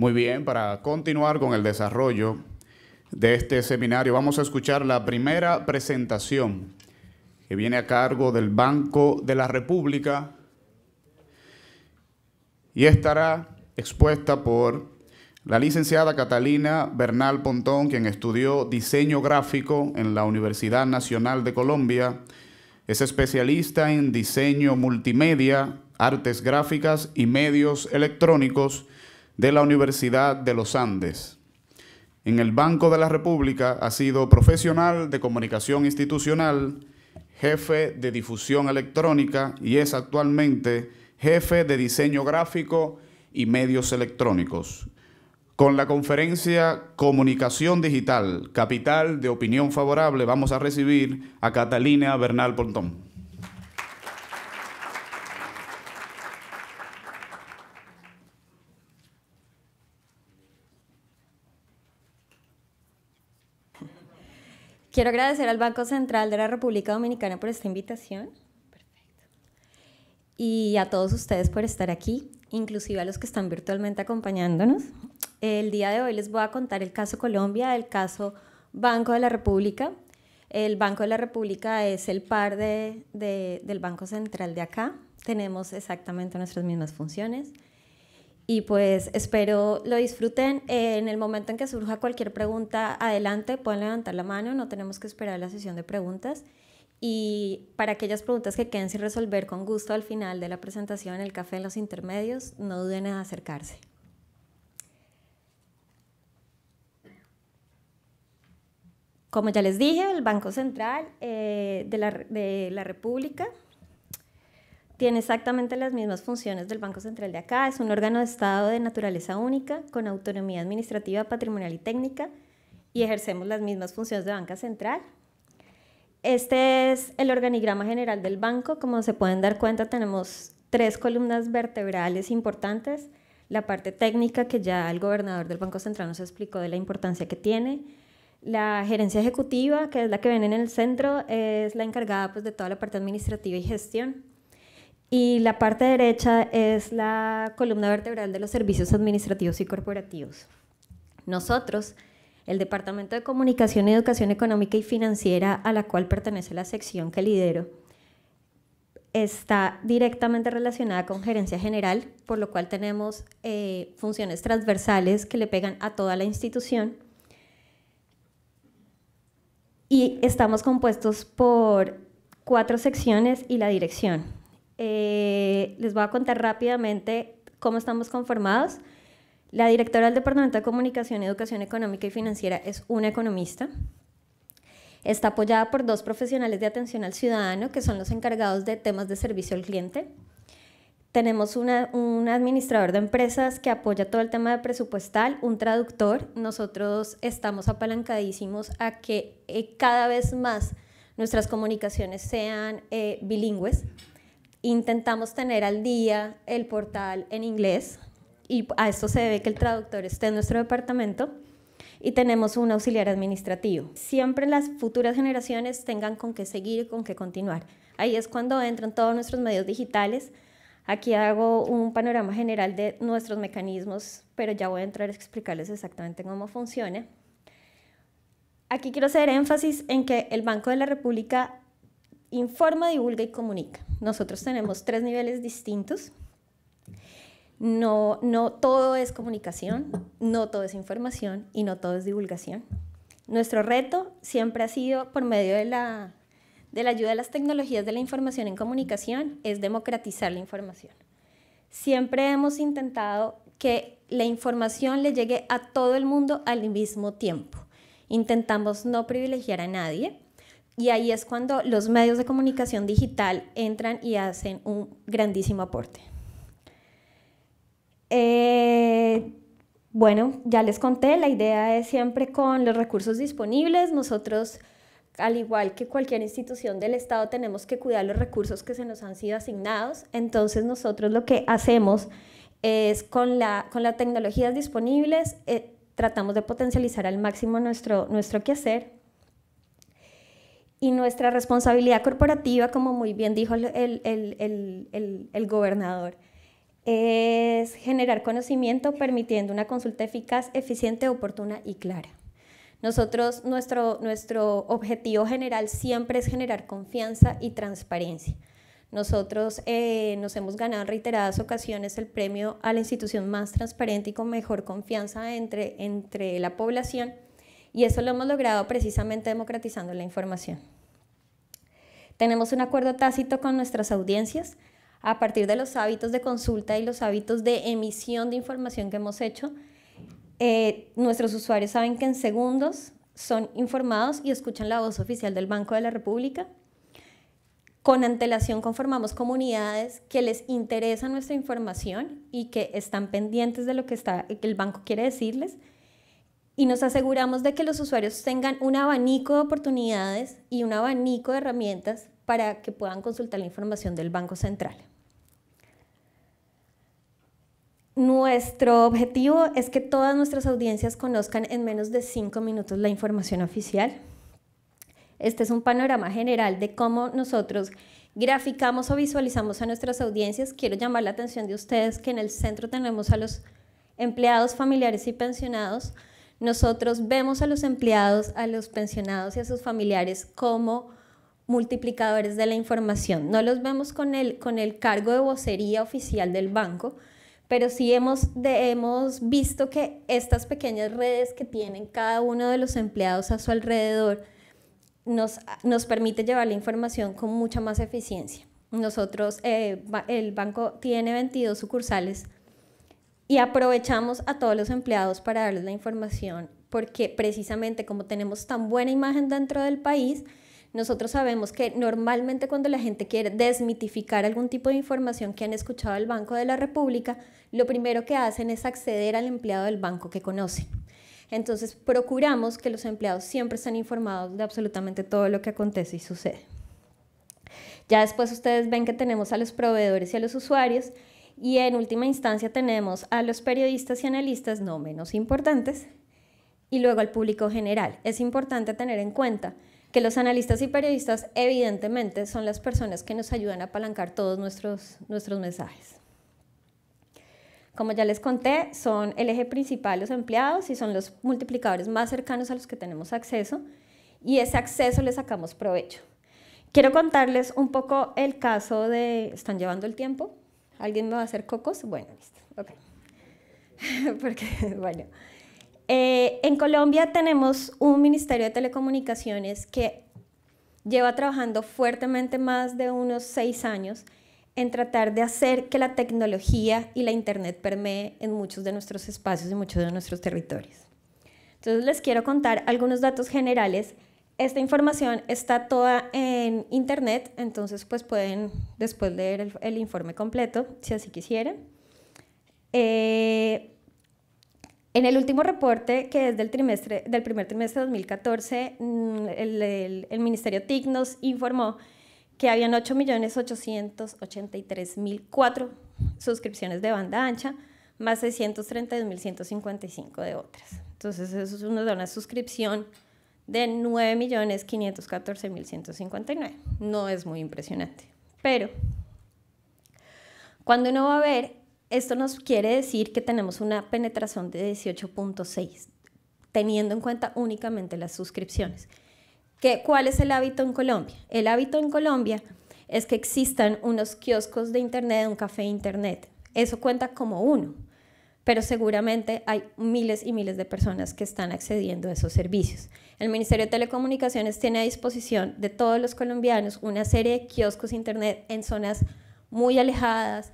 Muy bien, para continuar con el desarrollo de este seminario, vamos a escuchar la primera presentación que viene a cargo del Banco de la República y estará expuesta por la licenciada Catalina Bernal Pontón, quien estudió diseño gráfico en la Universidad Nacional de Colombia, es especialista en diseño multimedia, artes gráficas y medios electrónicos de la Universidad de los Andes. En el Banco de la República ha sido profesional de comunicación institucional, jefe de difusión electrónica y es actualmente jefe de diseño gráfico y medios electrónicos. Con la conferencia Comunicación Digital, Capital de Opinión Favorable, vamos a recibir a Catalina Bernal Pontón. Quiero agradecer al Banco Central de la República Dominicana por esta invitación. Y a todos ustedes por estar aquí, inclusive a los que están virtualmente acompañándonos. El día de hoy les voy a contar el caso Colombia, el caso Banco de la República. El Banco de la República es el par de, del Banco Central de acá. Tenemos exactamente nuestras mismas funciones. Y pues espero lo disfruten. en el momento en que surja cualquier pregunta, adelante, pueden levantar la mano, no tenemos que esperar la sesión de preguntas. Y para aquellas preguntas que queden sin resolver con gusto al final de la presentación, el café en los intermedios, no duden en acercarse. Como ya les dije, el Banco Central eh, de, la, de, la, República tiene exactamente las mismas funciones del Banco Central de acá. Es un órgano de Estado de naturaleza única, con autonomía administrativa, patrimonial y técnica, y ejercemos las mismas funciones de banca central. Este es el organigrama general del banco. Como se pueden dar cuenta, tenemos tres columnas vertebrales importantes. La parte técnica, que ya el gobernador del Banco Central nos explicó de la importancia que tiene la gerencia ejecutiva, que es la que ven en el centro, es la encargada pues, de toda la parte administrativa y gestión. Y la parte derecha es la columna vertebral de los servicios administrativos y corporativos. Nosotros, el Departamento de Comunicación, Educación Económica y Financiera, a la cual pertenece la sección que lidero, está directamente relacionada con gerencia general, por lo cual tenemos eh, funciones transversales que le pegan a toda la institución y estamos compuestos por cuatro secciones y la dirección. Eh, les voy a contar rápidamente cómo estamos conformados. La directora del Departamento de Comunicación, Educación Económica y Financiera es una economista. Está apoyada por dos profesionales de atención al ciudadano, que son los encargados de temas de servicio al cliente. Tenemos un administrador de empresas que apoya todo el tema de presupuestal, un traductor. Nosotros estamos apalancadísimos a que eh, cada vez más nuestras comunicaciones sean eh, bilingües. Intentamos tener al día el portal en inglés y a esto se debe que el traductor esté en nuestro departamento y tenemos un auxiliar administrativo. Siempre las futuras generaciones tengan con qué seguir y con qué continuar. Ahí es cuando entran todos nuestros medios digitales Aquí hago un panorama general de nuestros mecanismos, pero ya voy a entrar a explicarles exactamente cómo funciona. Aquí quiero hacer énfasis en que el Banco de la República informa, divulga y comunica. Nosotros tenemos tres niveles distintos. No, no todo es comunicación, no todo es información y no todo es divulgación. Nuestro reto siempre ha sido por medio de la de la ayuda de las tecnologías de la información en comunicación es democratizar la información. Siempre hemos intentado que la información le llegue a todo el mundo al mismo tiempo. Intentamos no privilegiar a nadie y ahí es cuando los medios de comunicación digital entran y hacen un grandísimo aporte. Eh, bueno, ya les conté, la idea es siempre con los recursos disponibles. Nosotros al igual que cualquier institución del Estado, tenemos que cuidar los recursos que se nos han sido asignados. Entonces nosotros lo que hacemos es con, la, con las tecnologías disponibles, eh, tratamos de potencializar al máximo nuestro, nuestro quehacer. Y nuestra responsabilidad corporativa, como muy bien dijo el, el, el, el gobernador, es generar conocimiento permitiendo una consulta eficaz, eficiente, oportuna y clara. Nosotros, nuestro, nuestro objetivo general siempre es generar confianza y transparencia. Nosotros eh, nos hemos ganado en reiteradas ocasiones el premio a la institución más transparente y con mejor confianza entre, entre la población y eso lo hemos logrado precisamente democratizando la información. Tenemos un acuerdo tácito con nuestras audiencias a partir de los hábitos de consulta y los hábitos de emisión de información que hemos hecho. Eh, nuestros usuarios saben que en segundos son informados y escuchan la voz oficial del Banco de la República. Con antelación conformamos comunidades que les interesa nuestra información y que están pendientes de lo que, está, que el banco quiere decirles y nos aseguramos de que los usuarios tengan un abanico de oportunidades y un abanico de herramientas para que puedan consultar la información del Banco Central. Nuestro objetivo es que todas nuestras audiencias conozcan en menos de cinco minutos la información oficial. Este es un panorama general de cómo nosotros graficamos o visualizamos a nuestras audiencias. Quiero llamar la atención de ustedes que en el centro tenemos a los empleados familiares y pensionados, nosotros vemos a los empleados, a los pensionados y a sus familiares como multiplicadores de la información. No los vemos con el, con el cargo de vocería oficial del banco, pero sí hemos, hemos visto que estas pequeñas redes que tienen cada uno de los empleados a su alrededor nos, nos permite llevar la información con mucha más eficiencia. Nosotros, eh, el banco tiene 22 sucursales y aprovechamos a todos los empleados para darles la información, porque precisamente como tenemos tan buena imagen dentro del país, nosotros sabemos que normalmente cuando la gente quiere desmitificar algún tipo de información que han escuchado al Banco de la República, lo primero que hacen es acceder al empleado del banco que conoce. Entonces procuramos que los empleados siempre estén informados de absolutamente todo lo que acontece y sucede. Ya después ustedes ven que tenemos a los proveedores y a los usuarios y en última instancia tenemos a los periodistas y analistas no menos importantes y luego al público general. Es importante tener en cuenta que los analistas y periodistas evidentemente son las personas que nos ayudan a apalancar todos nuestros, nuestros mensajes. Como ya les conté, son el eje principal los empleados y son los multiplicadores más cercanos a los que tenemos acceso y ese acceso le sacamos provecho. Quiero contarles un poco el caso de... ¿Están llevando el tiempo? ¿Alguien me va a hacer cocos? Bueno, listo. Ok. Porque, bueno. Eh, en Colombia tenemos un Ministerio de Telecomunicaciones que lleva trabajando fuertemente más de unos seis años en tratar de hacer que la tecnología y la Internet permee en muchos de nuestros espacios y muchos de nuestros territorios. Entonces les quiero contar algunos datos generales esta información está toda en internet, entonces pues pueden después leer el, informe completo, si así quisieran. Eh, en el último reporte, que es del, trimestre, del primer trimestre de 2014, mm, el, el Ministerio TIC nos informó que habían 8.883.004 suscripciones de banda ancha, más 632.155 de otras. Entonces, eso nos da una suscripción de 9.514.159. No es muy impresionante. Pero cuando uno va a ver, esto nos quiere decir que tenemos una penetración de 18.6, teniendo en cuenta únicamente las suscripciones. ¿Qué, ¿Cuál es el hábito en Colombia? El hábito en Colombia es que existan unos kioscos de Internet, un café Internet. Eso cuenta como uno pero seguramente hay miles y miles de personas que están accediendo a esos servicios. El Ministerio de Telecomunicaciones tiene a disposición de todos los colombianos una serie de kioscos internet en zonas muy alejadas,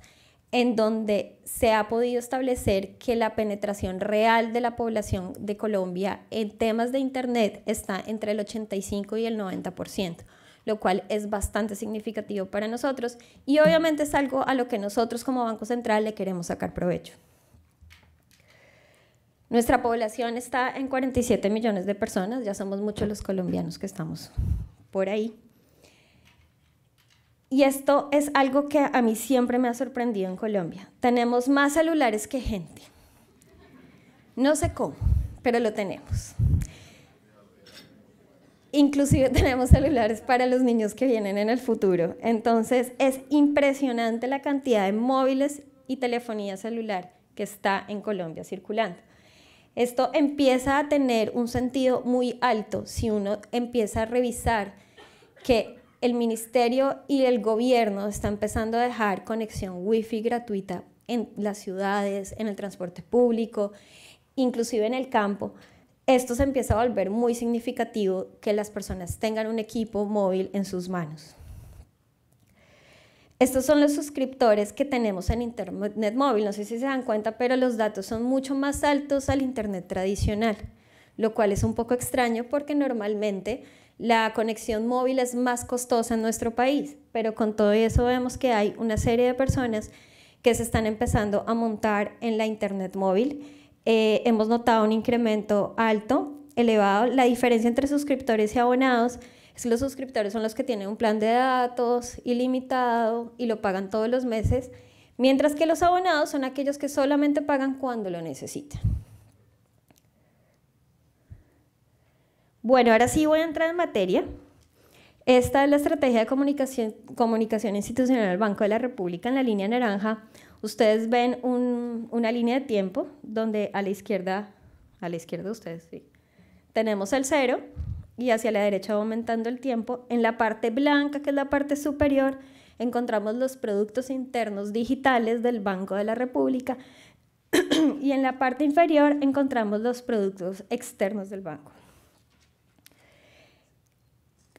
en donde se ha podido establecer que la penetración real de la población de Colombia en temas de Internet está entre el 85 y el 90%, lo cual es bastante significativo para nosotros y obviamente es algo a lo que nosotros como Banco Central le queremos sacar provecho. Nuestra población está en 47 millones de personas, ya somos muchos los colombianos que estamos por ahí. Y esto es algo que a mí siempre me ha sorprendido en Colombia. Tenemos más celulares que gente. No sé cómo, pero lo tenemos. Inclusive tenemos celulares para los niños que vienen en el futuro. Entonces es impresionante la cantidad de móviles y telefonía celular que está en Colombia circulando. Esto empieza a tener un sentido muy alto si uno empieza a revisar que el ministerio y el gobierno están empezando a dejar conexión wifi gratuita en las ciudades, en el transporte público, inclusive en el campo. Esto se empieza a volver muy significativo que las personas tengan un equipo móvil en sus manos. Estos son los suscriptores que tenemos en Internet móvil, no sé si se dan cuenta, pero los datos son mucho más altos al Internet tradicional, lo cual es un poco extraño porque normalmente la conexión móvil es más costosa en nuestro país, pero con todo eso vemos que hay una serie de personas que se están empezando a montar en la Internet móvil. Eh, hemos notado un incremento alto, elevado. La diferencia entre suscriptores y abonados los suscriptores son los que tienen un plan de datos ilimitado y lo pagan todos los meses, mientras que los abonados son aquellos que solamente pagan cuando lo necesitan. Bueno, ahora sí voy a entrar en materia. Esta es la estrategia de comunicación, comunicación institucional del Banco de la República en la línea naranja. Ustedes ven una línea de tiempo donde a la izquierda, a la izquierda de ustedes, sí, tenemos el cero y hacia la derecha va aumentando el tiempo. En la parte blanca, que es la parte superior, encontramos los productos internos digitales del Banco de la República y en la parte inferior encontramos los productos externos del banco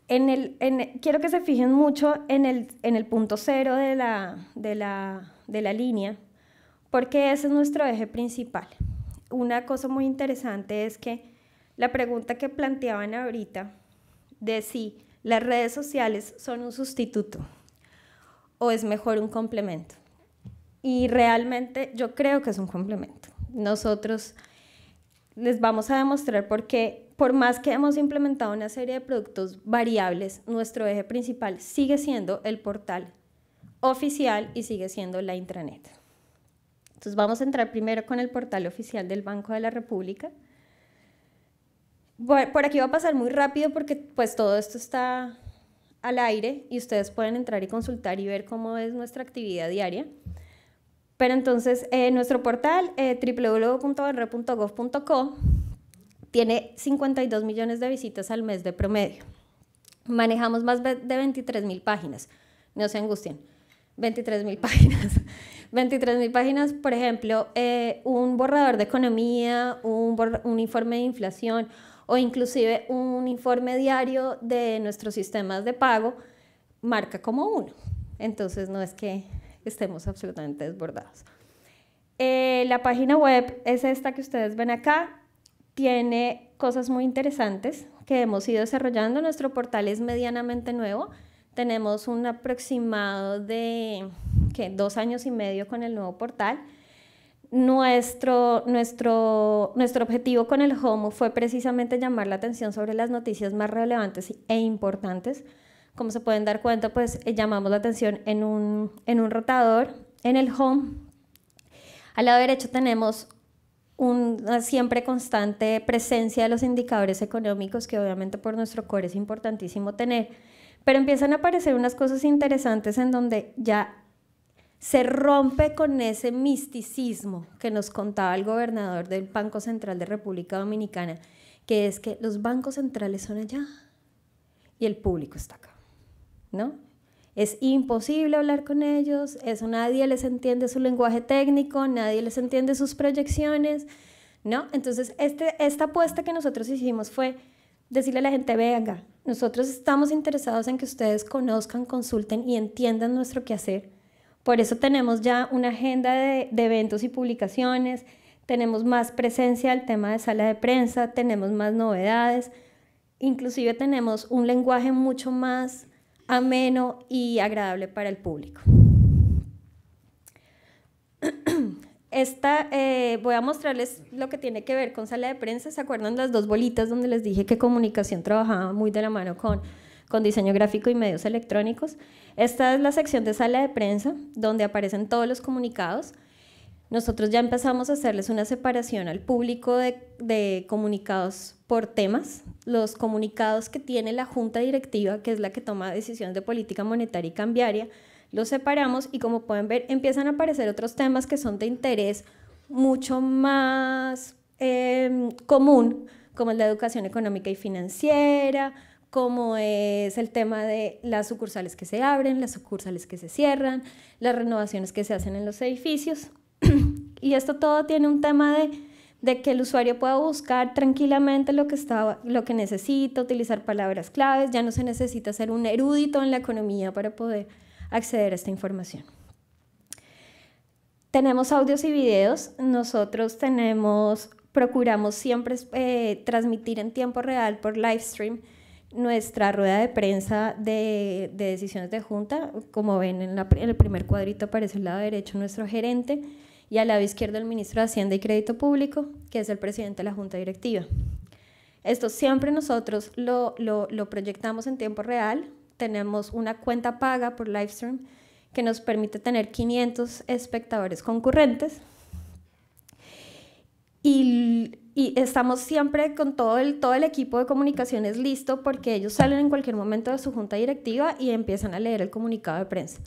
en el, quiero que se fijen mucho en el, en el punto cero de la, de, la, de la línea, porque ese es nuestro eje principal. Una cosa muy interesante es que la pregunta que planteaban ahorita de si las redes sociales son un sustituto o es mejor un complemento. Y realmente yo creo que es un complemento. Nosotros les vamos a demostrar por qué por más que hemos implementado una serie de productos variables, nuestro eje principal sigue siendo el portal oficial y sigue siendo la intranet. Entonces vamos a entrar primero con el portal oficial del Banco de la República. Por aquí va a pasar muy rápido porque pues todo esto está al aire y ustedes pueden entrar y consultar y ver cómo es nuestra actividad diaria. Pero entonces, eh, nuestro portal eh, tiene 52 millones de visitas al mes de promedio. Manejamos más de 23 mil páginas. No se angustien. 23 mil páginas. 23 mil páginas, por ejemplo, eh, un borrador de economía, un, un, informe de inflación o inclusive un informe diario de nuestros sistemas de pago, marca como uno. Entonces no es que estemos absolutamente desbordados. Eh, la página web es esta que ustedes ven acá tiene cosas muy interesantes que hemos ido desarrollando. Nuestro portal es medianamente nuevo. Tenemos un aproximado de dos años y medio con el nuevo portal. Nuestro, nuestro, nuestro objetivo con el Homo fue precisamente llamar la atención sobre las noticias más relevantes e importantes. Como se pueden dar cuenta, pues eh, llamamos la atención en un, en un rotador, en el Home. Al lado derecho tenemos una siempre constante presencia de los indicadores económicos, que obviamente por nuestro core es importantísimo tener, pero empiezan a aparecer unas cosas interesantes en donde ya se rompe con ese misticismo que nos contaba el gobernador del Banco Central de República Dominicana, que es que los bancos centrales son allá y el público está acá, ¿no? Es imposible hablar con ellos, eso nadie les entiende su lenguaje técnico, nadie les entiende sus proyecciones, ¿no? Entonces, este, esta apuesta que nosotros hicimos fue decirle a la gente, venga, nosotros estamos interesados en que ustedes conozcan, consulten y entiendan nuestro quehacer. Por eso tenemos ya una agenda de, eventos y publicaciones, tenemos más presencia al tema de sala de prensa, tenemos más novedades, inclusive tenemos un lenguaje mucho más ameno y agradable para el público. Esta, eh, voy a mostrarles lo que tiene que ver con sala de prensa. ¿Se acuerdan las dos bolitas donde les dije que comunicación trabajaba muy de la mano con, con diseño gráfico y medios electrónicos? Esta es la sección de sala de prensa donde aparecen todos los comunicados. nosotros ya empezamos a hacerles una separación al público de, comunicados por temas. Los comunicados que tiene la junta directiva, que es la que toma decisiones de política monetaria y cambiaria, los separamos y como pueden ver empiezan a aparecer otros temas que son de interés mucho más em, común, como es la educación económica y financiera, como es el tema de las sucursales que se abren, las sucursales que se cierran, las renovaciones que se hacen en los edificios. y esto todo tiene un tema de, que el usuario pueda buscar tranquilamente lo que, está, lo que necesita, utilizar palabras claves, ya no se necesita ser un erudito en la economía para poder acceder a esta información. Tenemos audios y videos, nosotros tenemos, procuramos siempre eh, transmitir en tiempo real por live stream nuestra rueda de prensa de, decisiones de junta. Como ven en, el primer cuadrito aparece al lado derecho nuestro gerente y al lado izquierdo el ministro de Hacienda y Crédito Público, que es el presidente de la Junta Directiva. Esto siempre nosotros lo, lo, proyectamos en tiempo real. Tenemos una cuenta paga por Livestream que nos permite tener 500 espectadores concurrentes. Y, y, estamos siempre con todo el, todo el equipo de comunicaciones listo porque ellos salen en cualquier momento de su junta directiva y empiezan a leer el comunicado de prensa.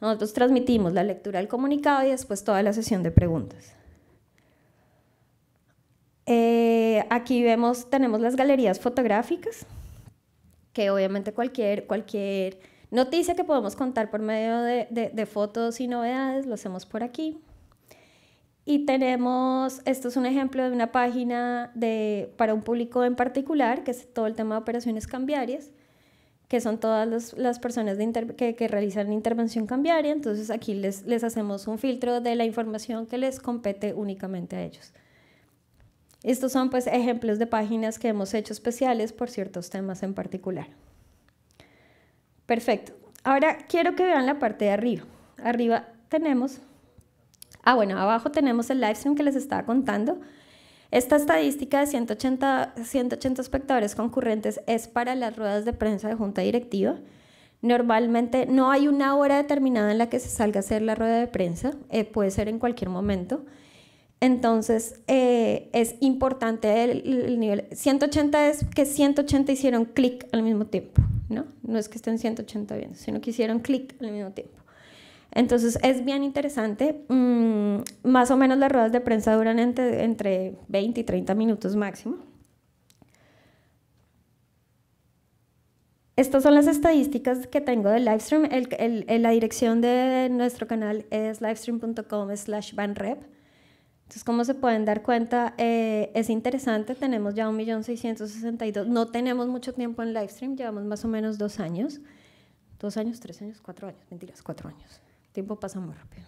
Nosotros transmitimos la lectura del comunicado y después toda la sesión de preguntas. Eh, aquí vemos, tenemos las galerías fotográficas, que obviamente cualquier, cualquier noticia que podemos contar por medio de, fotos y novedades lo hacemos por aquí. Y tenemos, esto es un ejemplo de una página de, para un público en particular, que es todo el tema de operaciones cambiarias que son todas las personas que, que, realizan intervención cambiaria. Entonces aquí les, les hacemos un filtro de la información que les compete únicamente a ellos. Estos son pues ejemplos de páginas que hemos hecho especiales por ciertos temas en particular. Perfecto. Ahora quiero que vean la parte de arriba. Arriba tenemos, ah bueno, abajo tenemos el live stream que les estaba contando. Esta estadística de 180, 180 espectadores concurrentes es para las ruedas de prensa de junta directiva. Normalmente no hay una hora determinada en la que se salga a hacer la rueda de prensa, eh, puede ser en cualquier momento. Entonces eh, es importante el, nivel. 180 es que 180 hicieron clic al mismo tiempo, ¿no? No es que estén 180 viendo, sino que hicieron clic al mismo tiempo. Entonces es bien interesante. Mm, más o menos las ruedas de prensa duran entre, entre 20 y 30 minutos máximo. Estas son las estadísticas que tengo del livestream. El, la dirección de nuestro canal es livestream.com slash banrep. Entonces, como se pueden dar cuenta, eh, es interesante. Tenemos ya 1.662.000. No tenemos mucho tiempo en livestream, llevamos más o menos dos años. Dos años, tres años, cuatro años. Mentiras, cuatro años tiempo pasa muy rápido.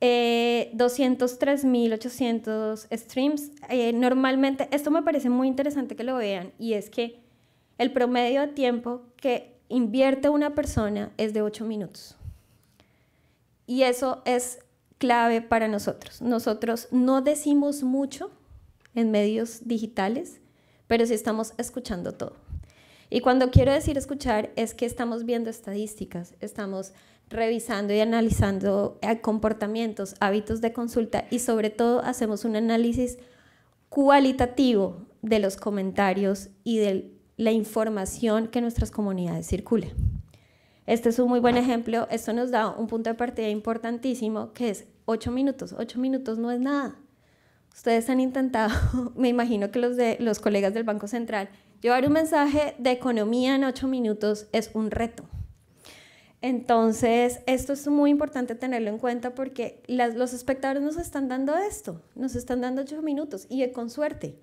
Eh, 203.800 streams. Eh, normalmente, esto me parece muy interesante que lo vean, y es que el promedio de tiempo que invierte una persona es de 8 minutos. Y eso es clave para nosotros. Nosotros no decimos mucho en medios digitales, pero sí estamos escuchando todo. Y cuando quiero decir escuchar es que estamos viendo estadísticas, estamos revisando y analizando eh, comportamientos, hábitos de consulta y sobre todo hacemos un análisis cualitativo de los comentarios y de la información que nuestras comunidades circulen. Este es un muy buen ejemplo. Esto nos da un punto de partida importantísimo que es ocho minutos. Ocho minutos no es nada. Ustedes han intentado, me imagino que los, de, los colegas del Banco Central, llevar un mensaje de economía en ocho minutos es un reto. Entonces, esto es muy importante tenerlo en cuenta porque los espectadores nos están dando esto, nos están dando ocho minutos y con suerte,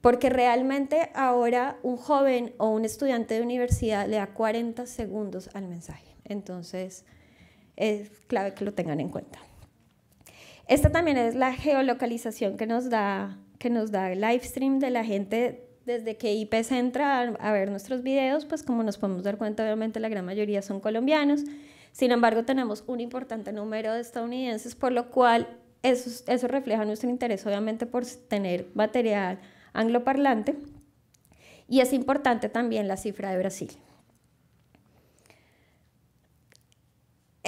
porque realmente ahora un joven o un estudiante de universidad le da 40 segundos al mensaje. Entonces, es clave que lo tengan en cuenta. Esta también es la geolocalización que nos da, que nos da el live stream de la gente desde que IPES entra a, ver nuestros videos, pues como nos podemos dar cuenta, obviamente la gran mayoría son colombianos. Sin embargo, tenemos un importante número de estadounidenses, por lo cual eso, eso refleja nuestro interés, obviamente, por tener material angloparlante. Y es importante también la cifra de Brasil.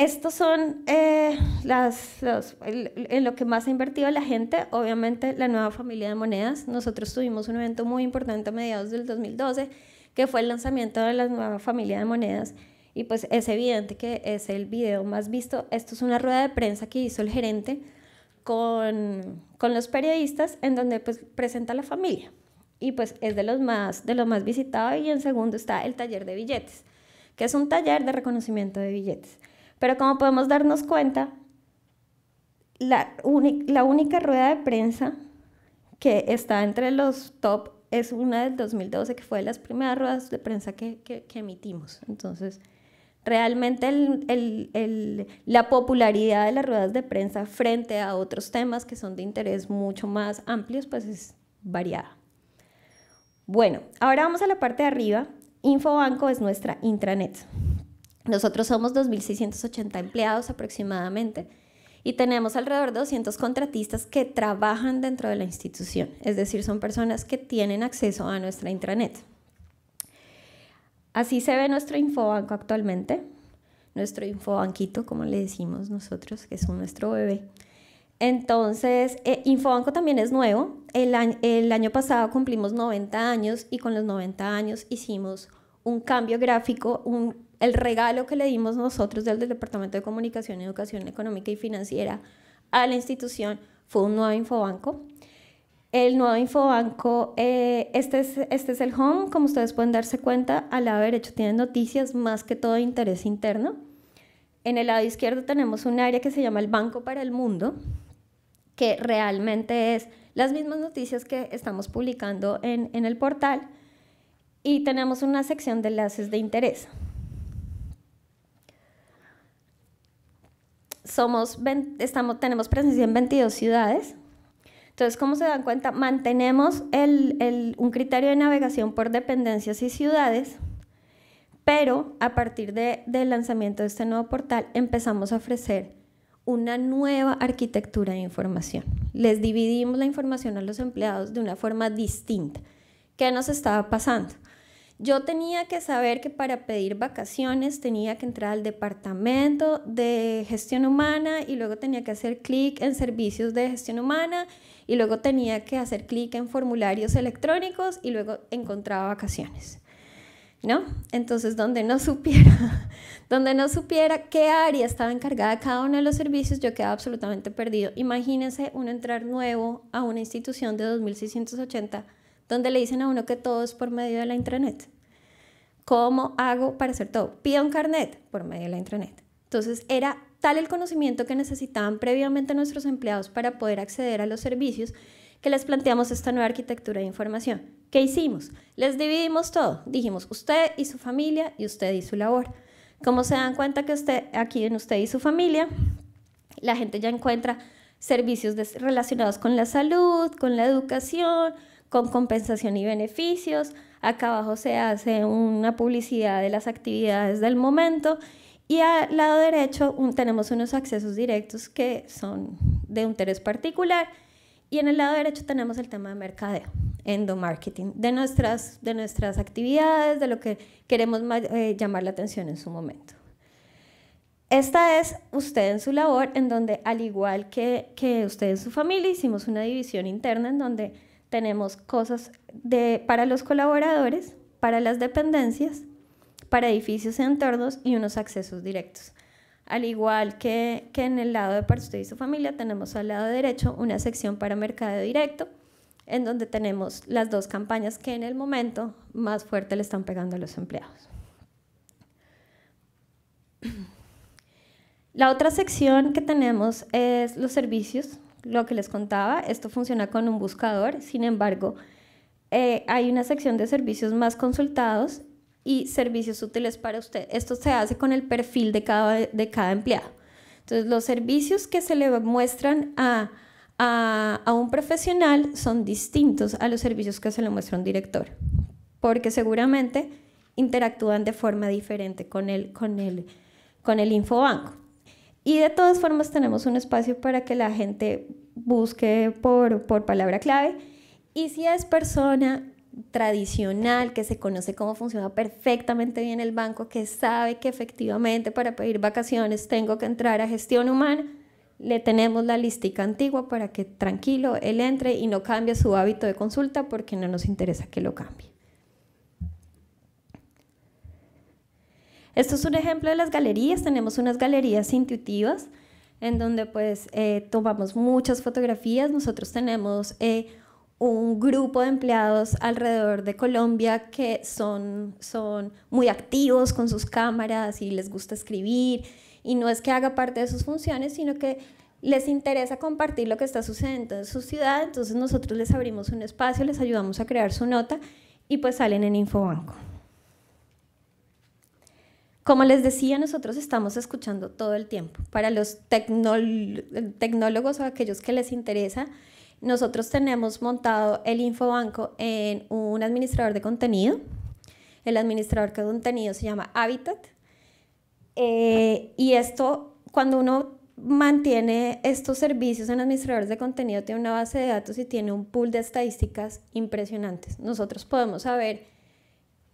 Estos son eh, las, en lo que más ha invertido la gente, obviamente la nueva familia de monedas. Nosotros tuvimos un evento muy importante a mediados del 2012, que fue el lanzamiento de la nueva familia de monedas. Y pues es evidente que es el video más visto. Esto es una rueda de prensa que hizo el gerente con, con los periodistas en donde pues presenta la familia. Y pues es de los más, de los más visitados. Y en segundo está el taller de billetes, que es un taller de reconocimiento de billetes. Pero como podemos darnos cuenta, la, única rueda de prensa que está entre los top es una del 2012, que fue de las primeras ruedas de prensa que, emitimos. Entonces, realmente la popularidad de las ruedas de prensa frente a otros temas que son de interés mucho más amplios, pues es variada. Bueno, ahora vamos a la parte de arriba. Infobanco es nuestra intranet. Nosotros somos 2.680 empleados aproximadamente y tenemos alrededor de 200 contratistas que trabajan dentro de la institución, es decir, son personas que tienen acceso a nuestra intranet. Así se ve nuestro infobanco actualmente, nuestro infobanquito, como le decimos nosotros, que es nuestro bebé. Entonces, eh, Infobanco también es nuevo. El el año pasado cumplimos 90 años y con los 90 años hicimos un cambio gráfico, un el regalo que le dimos nosotros desde el Departamento de Comunicación, Educación Económica y Financiera a la institución fue un nuevo infobanco. El nuevo infobanco, eh, este, es, este es el home, como ustedes pueden darse cuenta, al lado derecho tiene noticias más que todo de interés interno. En el lado izquierdo tenemos un área que se llama el Banco para el Mundo, que realmente es las mismas noticias que estamos publicando en, en el portal. Y tenemos una sección de enlaces de interés. Somos, estamos, tenemos presencia en 22 ciudades. Entonces, como se dan cuenta, mantenemos un criterio de navegación por dependencias y ciudades, pero a partir del lanzamiento de este nuevo portal empezamos a ofrecer una nueva arquitectura de información. Les dividimos la información a los empleados de una forma distinta. ¿Qué nos estaba pasando? Yo tenía que saber que para pedir vacaciones tenía que entrar al departamento de gestión humana y luego tenía que hacer clic en servicios de gestión humana y luego tenía que hacer clic en formularios electrónicos y luego encontraba vacaciones. ¿No? Entonces, donde no supiera, donde no supiera qué área estaba encargada cada uno de los servicios, yo quedaba absolutamente perdido. Imagínense uno entrar nuevo a una institución de 2680 donde le dicen a uno que todo es por medio de la intranet. ¿Cómo hago para hacer todo? Pido un carnet por medio de la intranet. Entonces era tal el conocimiento que necesitaban previamente nuestros empleados para poder acceder a los servicios que les planteamos esta nueva arquitectura de información. ¿Qué hicimos? Les dividimos todo. Dijimos usted y su familia y usted y su labor. Como se dan cuenta que usted, aquí en usted y su familia, la gente ya encuentra servicios relacionados con la salud, con la educación, con compensación y beneficios. Acá abajo se hace una publicidad de las actividades del momento y al lado derecho tenemos unos accesos directos que son de un interés particular y en el lado derecho tenemos el tema de mercadeo, endomarketing, de nuestras, de nuestras actividades, de lo que queremos eh, llamar la atención en su momento. Esta es usted en su labor, en donde al igual que, que usted en su familia, hicimos una división interna en donde tenemos cosas de, para los colaboradores, para las dependencias, para edificios y entornos y unos accesos directos. Al igual que, que en el lado de para usted y su familia, tenemos al lado derecho una sección para mercado directo, en donde tenemos las dos campañas que en el momento más fuerte le están pegando a los empleados. La otra sección que tenemos es los servicios, lo que les contaba, esto funciona con un buscador, sin embargo, eh, hay una sección de servicios más consultados y servicios útiles para usted. Esto se hace con el perfil de cada, de cada empleado. Entonces, los servicios que se le muestran a, a, un profesional son distintos a los servicios que se le muestra a un director, porque seguramente interactúan de forma diferente con el, con el, con el infobanco. Y de todas formas tenemos un espacio para que la gente busque por, palabra clave. Y si es persona tradicional, que se conoce cómo funciona perfectamente bien el banco, que sabe que efectivamente para pedir vacaciones tengo que entrar a gestión humana, le tenemos la listica antigua para que tranquilo él entre y no cambie su hábito de consulta porque no nos interesa que lo cambie. Esto es un ejemplo de las galerías. Tenemos unas galerías intuitivas en donde pues eh, tomamos muchas fotografías. Nosotros tenemos eh, un grupo de empleados alrededor de Colombia que son, son muy activos con sus cámaras y les gusta escribir. Y no es que haga parte de sus funciones, sino que les interesa compartir lo que está sucediendo en su ciudad. Entonces nosotros les abrimos un espacio, les ayudamos a crear su nota y pues salen en Infobanco. Como les decía, nosotros estamos escuchando todo el tiempo. Para los tecnólogos o aquellos que les interesa, nosotros tenemos montado el Infobanco en un administrador de contenido. El administrador de contenido se llama Habitat. Eh, y esto, cuando uno mantiene estos servicios en administradores de contenido, tiene una base de datos y tiene un pool de estadísticas impresionantes. Nosotros podemos saber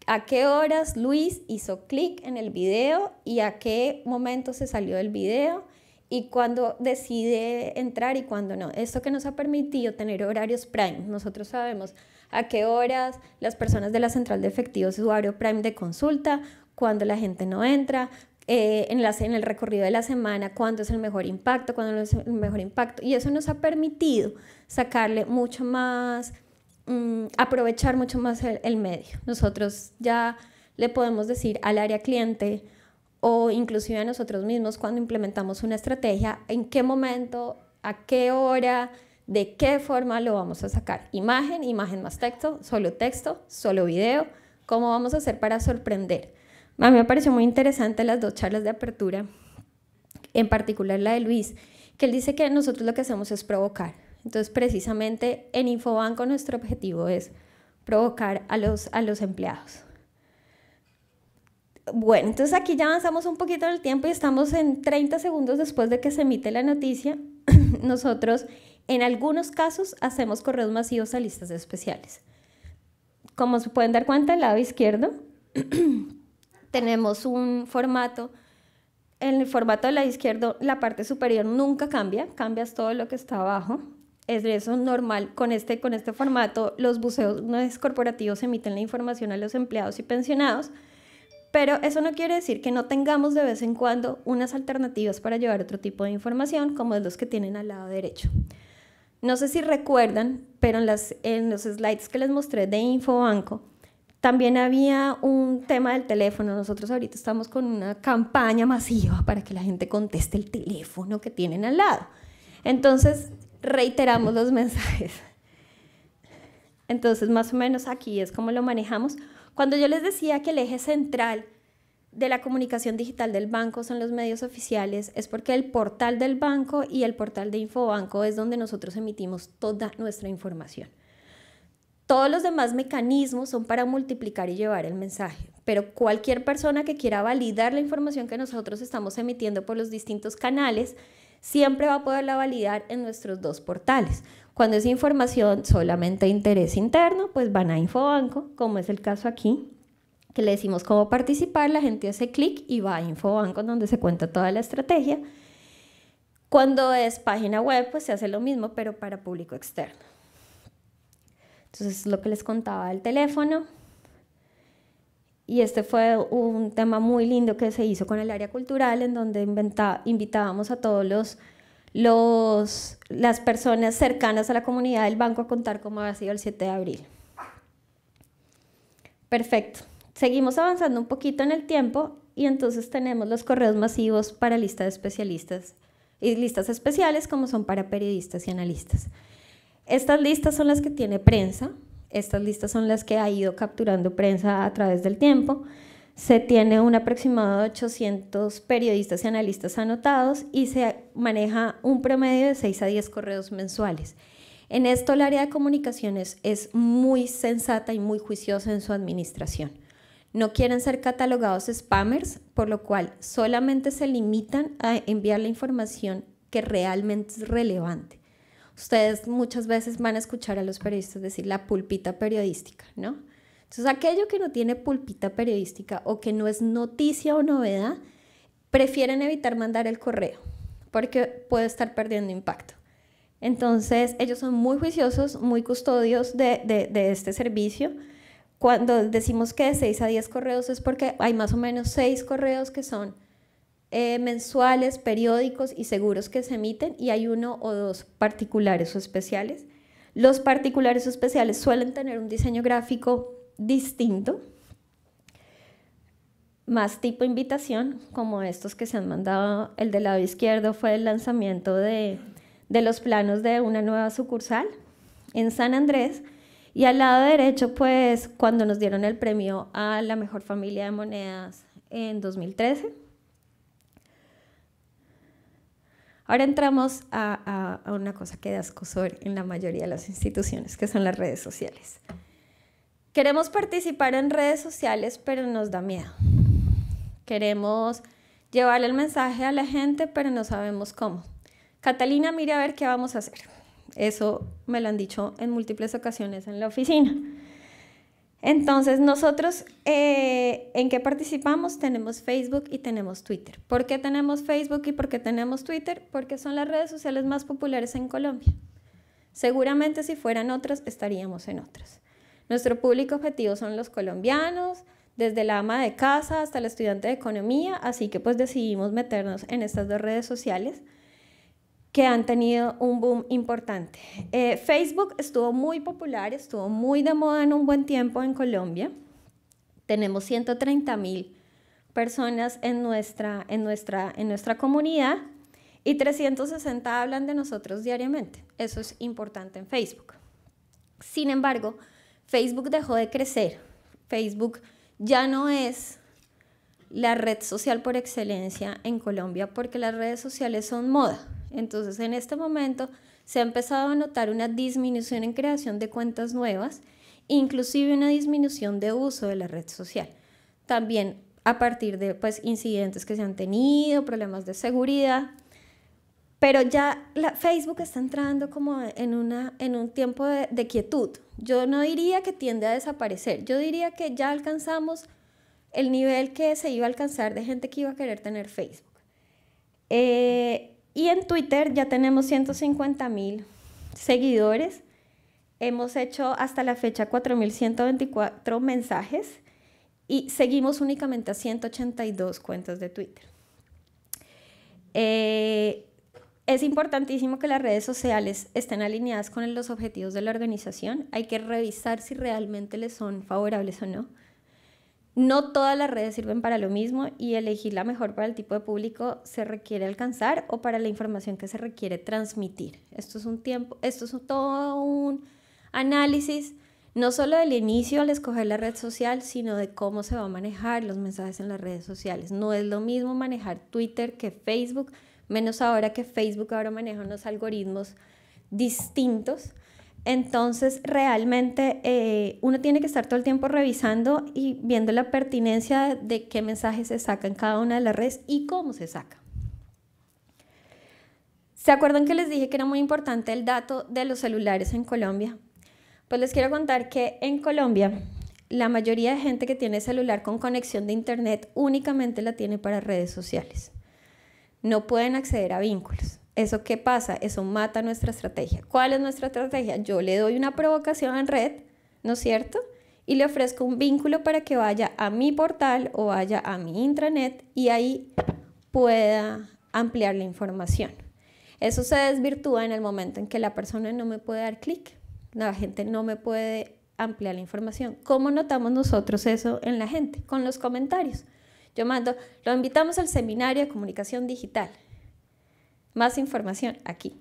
a qué horas Luis hizo clic en el video y a qué momento se salió del video y cuándo decide entrar y cuándo no. Esto que nos ha permitido tener horarios prime. Nosotros sabemos a qué horas las personas de la central de efectivos usuario prime de consulta, cuándo la gente no entra, eh, en, en el recorrido de la semana, cuándo es el mejor impacto, cuándo no es el mejor impacto. Y eso nos ha permitido sacarle mucho más Mm, aprovechar mucho más el, medio. Nosotros ya le podemos decir al área cliente o inclusive a nosotros mismos cuando implementamos una estrategia, en qué momento, a qué hora, de qué forma lo vamos a sacar. Imagen, imagen más texto, solo texto, solo video, cómo vamos a hacer para sorprender. A mí me pareció muy interesante las dos charlas de apertura, en particular la de Luis, que él dice que nosotros lo que hacemos es provocar entonces, precisamente en Infobanco nuestro objetivo es provocar a los, a los empleados. Bueno, entonces aquí ya avanzamos un poquito en el tiempo y estamos en 30 segundos después de que se emite la noticia. Nosotros, en algunos casos, hacemos correos masivos a listas especiales. Como se pueden dar cuenta, al lado izquierdo tenemos un formato. En el formato del lado izquierdo, la parte superior nunca cambia, cambias todo lo que está abajo es eso normal. Con este, con este formato, los buceos corporativos emiten la información a los empleados y pensionados, pero eso no quiere decir que no tengamos de vez en cuando unas alternativas para llevar otro tipo de información, como los que tienen al lado derecho. No sé si recuerdan, pero en, las, en los slides que les mostré de Infobanco, también había un tema del teléfono. Nosotros ahorita estamos con una campaña masiva para que la gente conteste el teléfono que tienen al lado. Entonces, reiteramos los mensajes. Entonces, más o menos aquí es como lo manejamos. Cuando yo les decía que el eje central de la comunicación digital del banco son los medios oficiales, es porque el portal del banco y el portal de Infobanco es donde nosotros emitimos toda nuestra información. Todos los demás mecanismos son para multiplicar y llevar el mensaje, pero cualquier persona que quiera validar la información que nosotros estamos emitiendo por los distintos canales siempre va a poderla validar en nuestros dos portales. Cuando es información solamente de interés interno, pues van a Infobanco, como es el caso aquí, que le decimos cómo participar, la gente hace clic y va a Infobanco donde se cuenta toda la estrategia. Cuando es página web, pues se hace lo mismo, pero para público externo. Entonces, lo que les contaba del teléfono, y este fue un tema muy lindo que se hizo con el área cultural, en donde invitábamos a todos los, las personas cercanas a la comunidad del banco a contar cómo había sido el 7 de abril. Perfecto. Seguimos avanzando un poquito en el tiempo y entonces tenemos los correos masivos para listas de especialistas y listas especiales como son para periodistas y analistas. Estas listas son las que tiene prensa, estas listas son las que ha ido capturando prensa a través del tiempo. Se tiene un aproximado de 800 periodistas y analistas anotados y se maneja un promedio de 6 a 10 correos mensuales. En esto el área de comunicaciones es muy sensata y muy juiciosa en su administración. No quieren ser catalogados spammers, por lo cual solamente se limitan a enviar la información que realmente es relevante. Ustedes muchas veces van a escuchar a los periodistas decir la pulpita periodística, ¿no? Entonces, aquello que no tiene pulpita periodística o que no es noticia o novedad, prefieren evitar mandar el correo porque puede estar perdiendo impacto. Entonces, ellos son muy juiciosos, muy custodios de, de, este servicio. Cuando decimos que de 6 a 10 correos es porque hay más o menos 6 correos que son eh, mensuales, periódicos y seguros que se emiten y hay uno o dos particulares o especiales. Los particulares o especiales suelen tener un diseño gráfico distinto, más tipo invitación, como estos que se han mandado. El del lado izquierdo fue el lanzamiento de, de los planos de una nueva sucursal en San Andrés. Y al lado derecho, pues cuando nos dieron el premio a la mejor familia de monedas en 2013 Ahora entramos a, una cosa que da escosor en la mayoría de las instituciones, que son las redes sociales. Queremos participar en redes sociales, pero nos da miedo. Queremos llevarle el mensaje a la gente, pero no sabemos cómo. Catalina, mire a ver qué vamos a hacer. Eso me lo han dicho en múltiples ocasiones en la oficina. Entonces, nosotros eh, en qué participamos tenemos Facebook y tenemos Twitter. ¿Por qué tenemos Facebook y por qué tenemos Twitter? Porque son las redes sociales más populares en Colombia. Seguramente si fueran otras, estaríamos en otras. Nuestro público objetivo son los colombianos, desde la ama de casa hasta el estudiante de economía, así que pues decidimos meternos en estas dos redes sociales que han tenido un boom importante. Eh, Facebook estuvo muy popular, estuvo muy de moda en un buen tiempo en Colombia. Tenemos 130 mil personas en nuestra, en, nuestra, en nuestra comunidad y 360 hablan de nosotros diariamente. Eso es importante en Facebook. Sin embargo, Facebook dejó de crecer. Facebook ya no es la red social por excelencia en Colombia porque las redes sociales son moda. Entonces, en este momento se ha empezado a notar una disminución en creación de cuentas nuevas, inclusive una disminución de uso de la red social. También a partir de pues, incidentes que se han tenido, problemas de seguridad. Pero ya Facebook está entrando como en, una, en un tiempo de, de, quietud. Yo no diría que tiende a desaparecer, yo diría que ya alcanzamos el nivel que se iba a alcanzar de gente que iba a querer tener Facebook. Eh, y en Twitter ya tenemos 150 mil seguidores. Hemos hecho hasta la fecha 4.124 mensajes y seguimos únicamente a 182 cuentas de Twitter. Eh, es importantísimo que las redes sociales estén alineadas con los objetivos de la organización. Hay que revisar si realmente les son favorables o no. No todas las redes sirven para lo mismo y elegir la mejor para el tipo de público se requiere alcanzar o para la información que se requiere transmitir. Esto es un tiempo, esto es todo un análisis no solo del inicio al escoger la red social, sino de cómo se va a manejar los mensajes en las redes sociales. No es lo mismo manejar Twitter que Facebook, menos ahora que Facebook ahora maneja unos algoritmos distintos entonces, realmente eh, uno tiene que estar todo el tiempo revisando y viendo la pertinencia de qué mensajes se saca en cada una de las redes y cómo se saca. ¿Se acuerdan que les dije que era muy importante el dato de los celulares en Colombia? Pues les quiero contar que en Colombia la mayoría de gente que tiene celular con conexión de Internet únicamente la tiene para redes sociales. No pueden acceder a vínculos. ¿Eso qué pasa? Eso mata nuestra estrategia. ¿Cuál es nuestra estrategia? Yo le doy una provocación en red, ¿no es cierto? Y le ofrezco un vínculo para que vaya a mi portal o vaya a mi intranet y ahí pueda ampliar la información. Eso se desvirtúa en el momento en que la persona no me puede dar clic, la gente no me puede ampliar la información. ¿Cómo notamos nosotros eso en la gente? Con los comentarios. Yo mando, lo invitamos al seminario de comunicación digital. Más información aquí.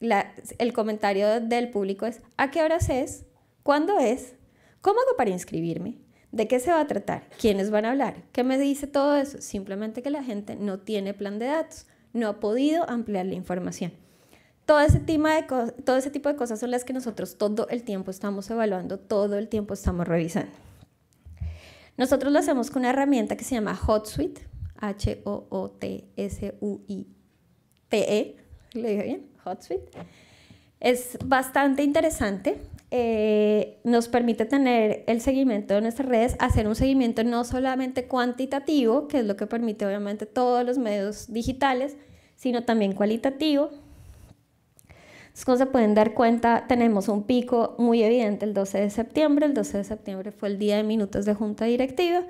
el comentario del público es, ¿a qué horas es? ¿Cuándo es? ¿Cómo hago para inscribirme? ¿De qué se va a tratar? ¿Quiénes van a hablar? ¿Qué me dice todo eso? Simplemente que la gente no tiene plan de datos, no ha podido ampliar la información. Todo ese, tipo de todo ese tipo de cosas son las que nosotros todo el tiempo estamos evaluando, todo el tiempo estamos revisando. Nosotros lo hacemos con una herramienta que se llama HotSuite, H-O-O-T-S-U-I PE, le dije bien, HotSuite. Es bastante interesante. Eh, nos permite tener el seguimiento de nuestras redes, hacer un seguimiento no solamente cuantitativo, que es lo que permite obviamente todos los medios digitales, sino también cualitativo. Entonces, como se pueden dar cuenta, tenemos un pico muy evidente el 12 de septiembre. El 12 de septiembre fue el día de minutos de junta directiva.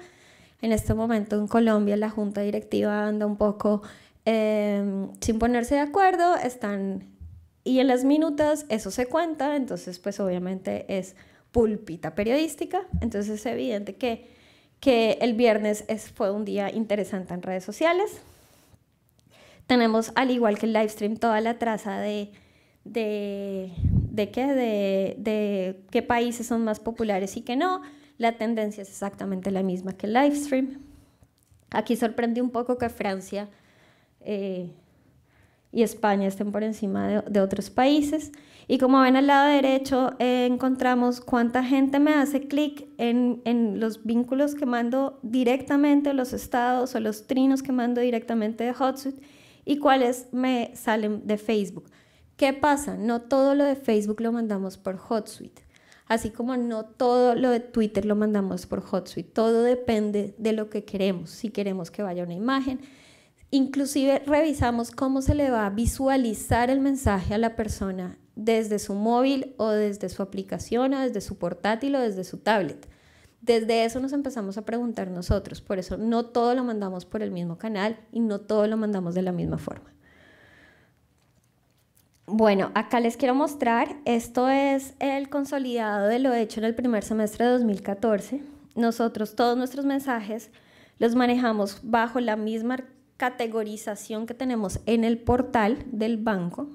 En este momento en Colombia la junta directiva anda un poco em, sin ponerse de acuerdo, están y en las minutas eso se cuenta, entonces pues obviamente es pulpita periodística, entonces es evidente que, que el viernes es, fue un día interesante en redes sociales. Tenemos, al igual que el live stream, toda la traza de, de, de, qué, de, de qué países son más populares y qué no. La tendencia es exactamente la misma que el live stream. Aquí sorprende un poco que Francia eh, y España estén por encima de, otros países. Y como ven al lado derecho, eh, encontramos cuánta gente me hace clic en, en, los vínculos que mando directamente, los estados o los trinos que mando directamente de HotSuite y cuáles me salen de Facebook. ¿Qué pasa? No todo lo de Facebook lo mandamos por HotSuite, así como no todo lo de Twitter lo mandamos por HotSuite. Todo depende de lo que queremos. Si queremos que vaya una imagen, Inclusive revisamos cómo se le va a visualizar el mensaje a la persona desde su móvil o desde su aplicación o desde su portátil o desde su tablet. Desde eso nos empezamos a preguntar nosotros, por eso no todo lo mandamos por el mismo canal y no todo lo mandamos de la misma forma. Bueno, acá les quiero mostrar, esto es el consolidado de lo hecho en el primer semestre de 2014. Nosotros todos nuestros mensajes los manejamos bajo la misma categorización que tenemos en el portal del banco.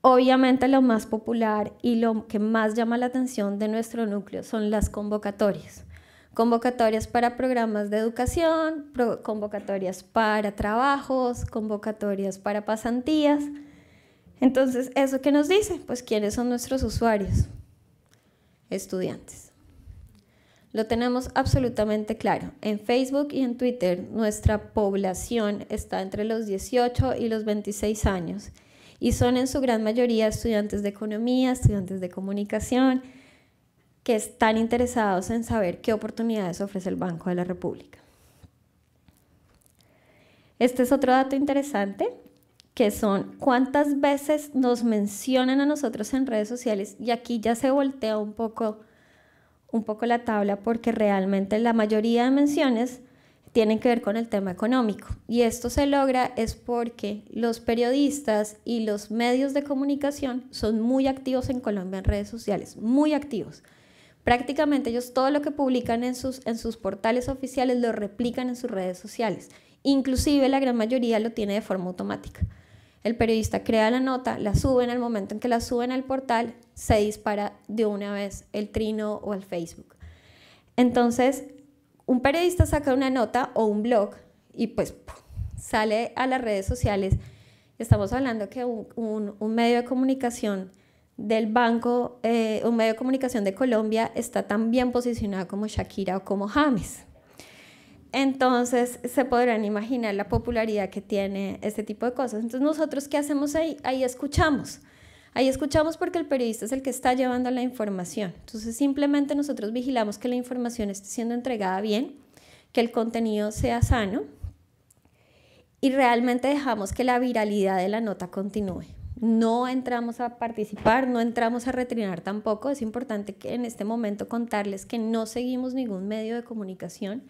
Obviamente lo más popular y lo que más llama la atención de nuestro núcleo son las convocatorias. Convocatorias para programas de educación, convocatorias para trabajos, convocatorias para pasantías. Entonces, ¿eso qué nos dice? Pues quiénes son nuestros usuarios. Estudiantes. Lo tenemos absolutamente claro. En Facebook y en Twitter nuestra población está entre los 18 y los 26 años y son en su gran mayoría estudiantes de economía, estudiantes de comunicación, que están interesados en saber qué oportunidades ofrece el Banco de la República. Este es otro dato interesante, que son cuántas veces nos mencionan a nosotros en redes sociales y aquí ya se voltea un poco un poco la tabla porque realmente la mayoría de menciones tienen que ver con el tema económico. Y esto se logra es porque los periodistas y los medios de comunicación son muy activos en Colombia en redes sociales, muy activos. Prácticamente ellos todo lo que publican en sus, en sus portales oficiales lo replican en sus redes sociales. Inclusive la gran mayoría lo tiene de forma automática. El periodista crea la nota, la sube en el momento en que la suben al portal, se dispara de una vez el trino o el Facebook. Entonces, un periodista saca una nota o un blog y pues sale a las redes sociales. Estamos hablando que un, medio de comunicación del banco, eh, un medio de comunicación de Colombia está tan bien posicionado como Shakira o como James. Entonces se podrán imaginar la popularidad que tiene este tipo de cosas. Entonces nosotros, ¿qué hacemos ahí? Ahí escuchamos. Ahí escuchamos porque el periodista es el que está llevando la información. Entonces simplemente nosotros vigilamos que la información esté siendo entregada bien, que el contenido sea sano y realmente dejamos que la viralidad de la nota continúe. No entramos a participar, no entramos a retrinar tampoco. Es importante que en este momento contarles que no seguimos ningún medio de comunicación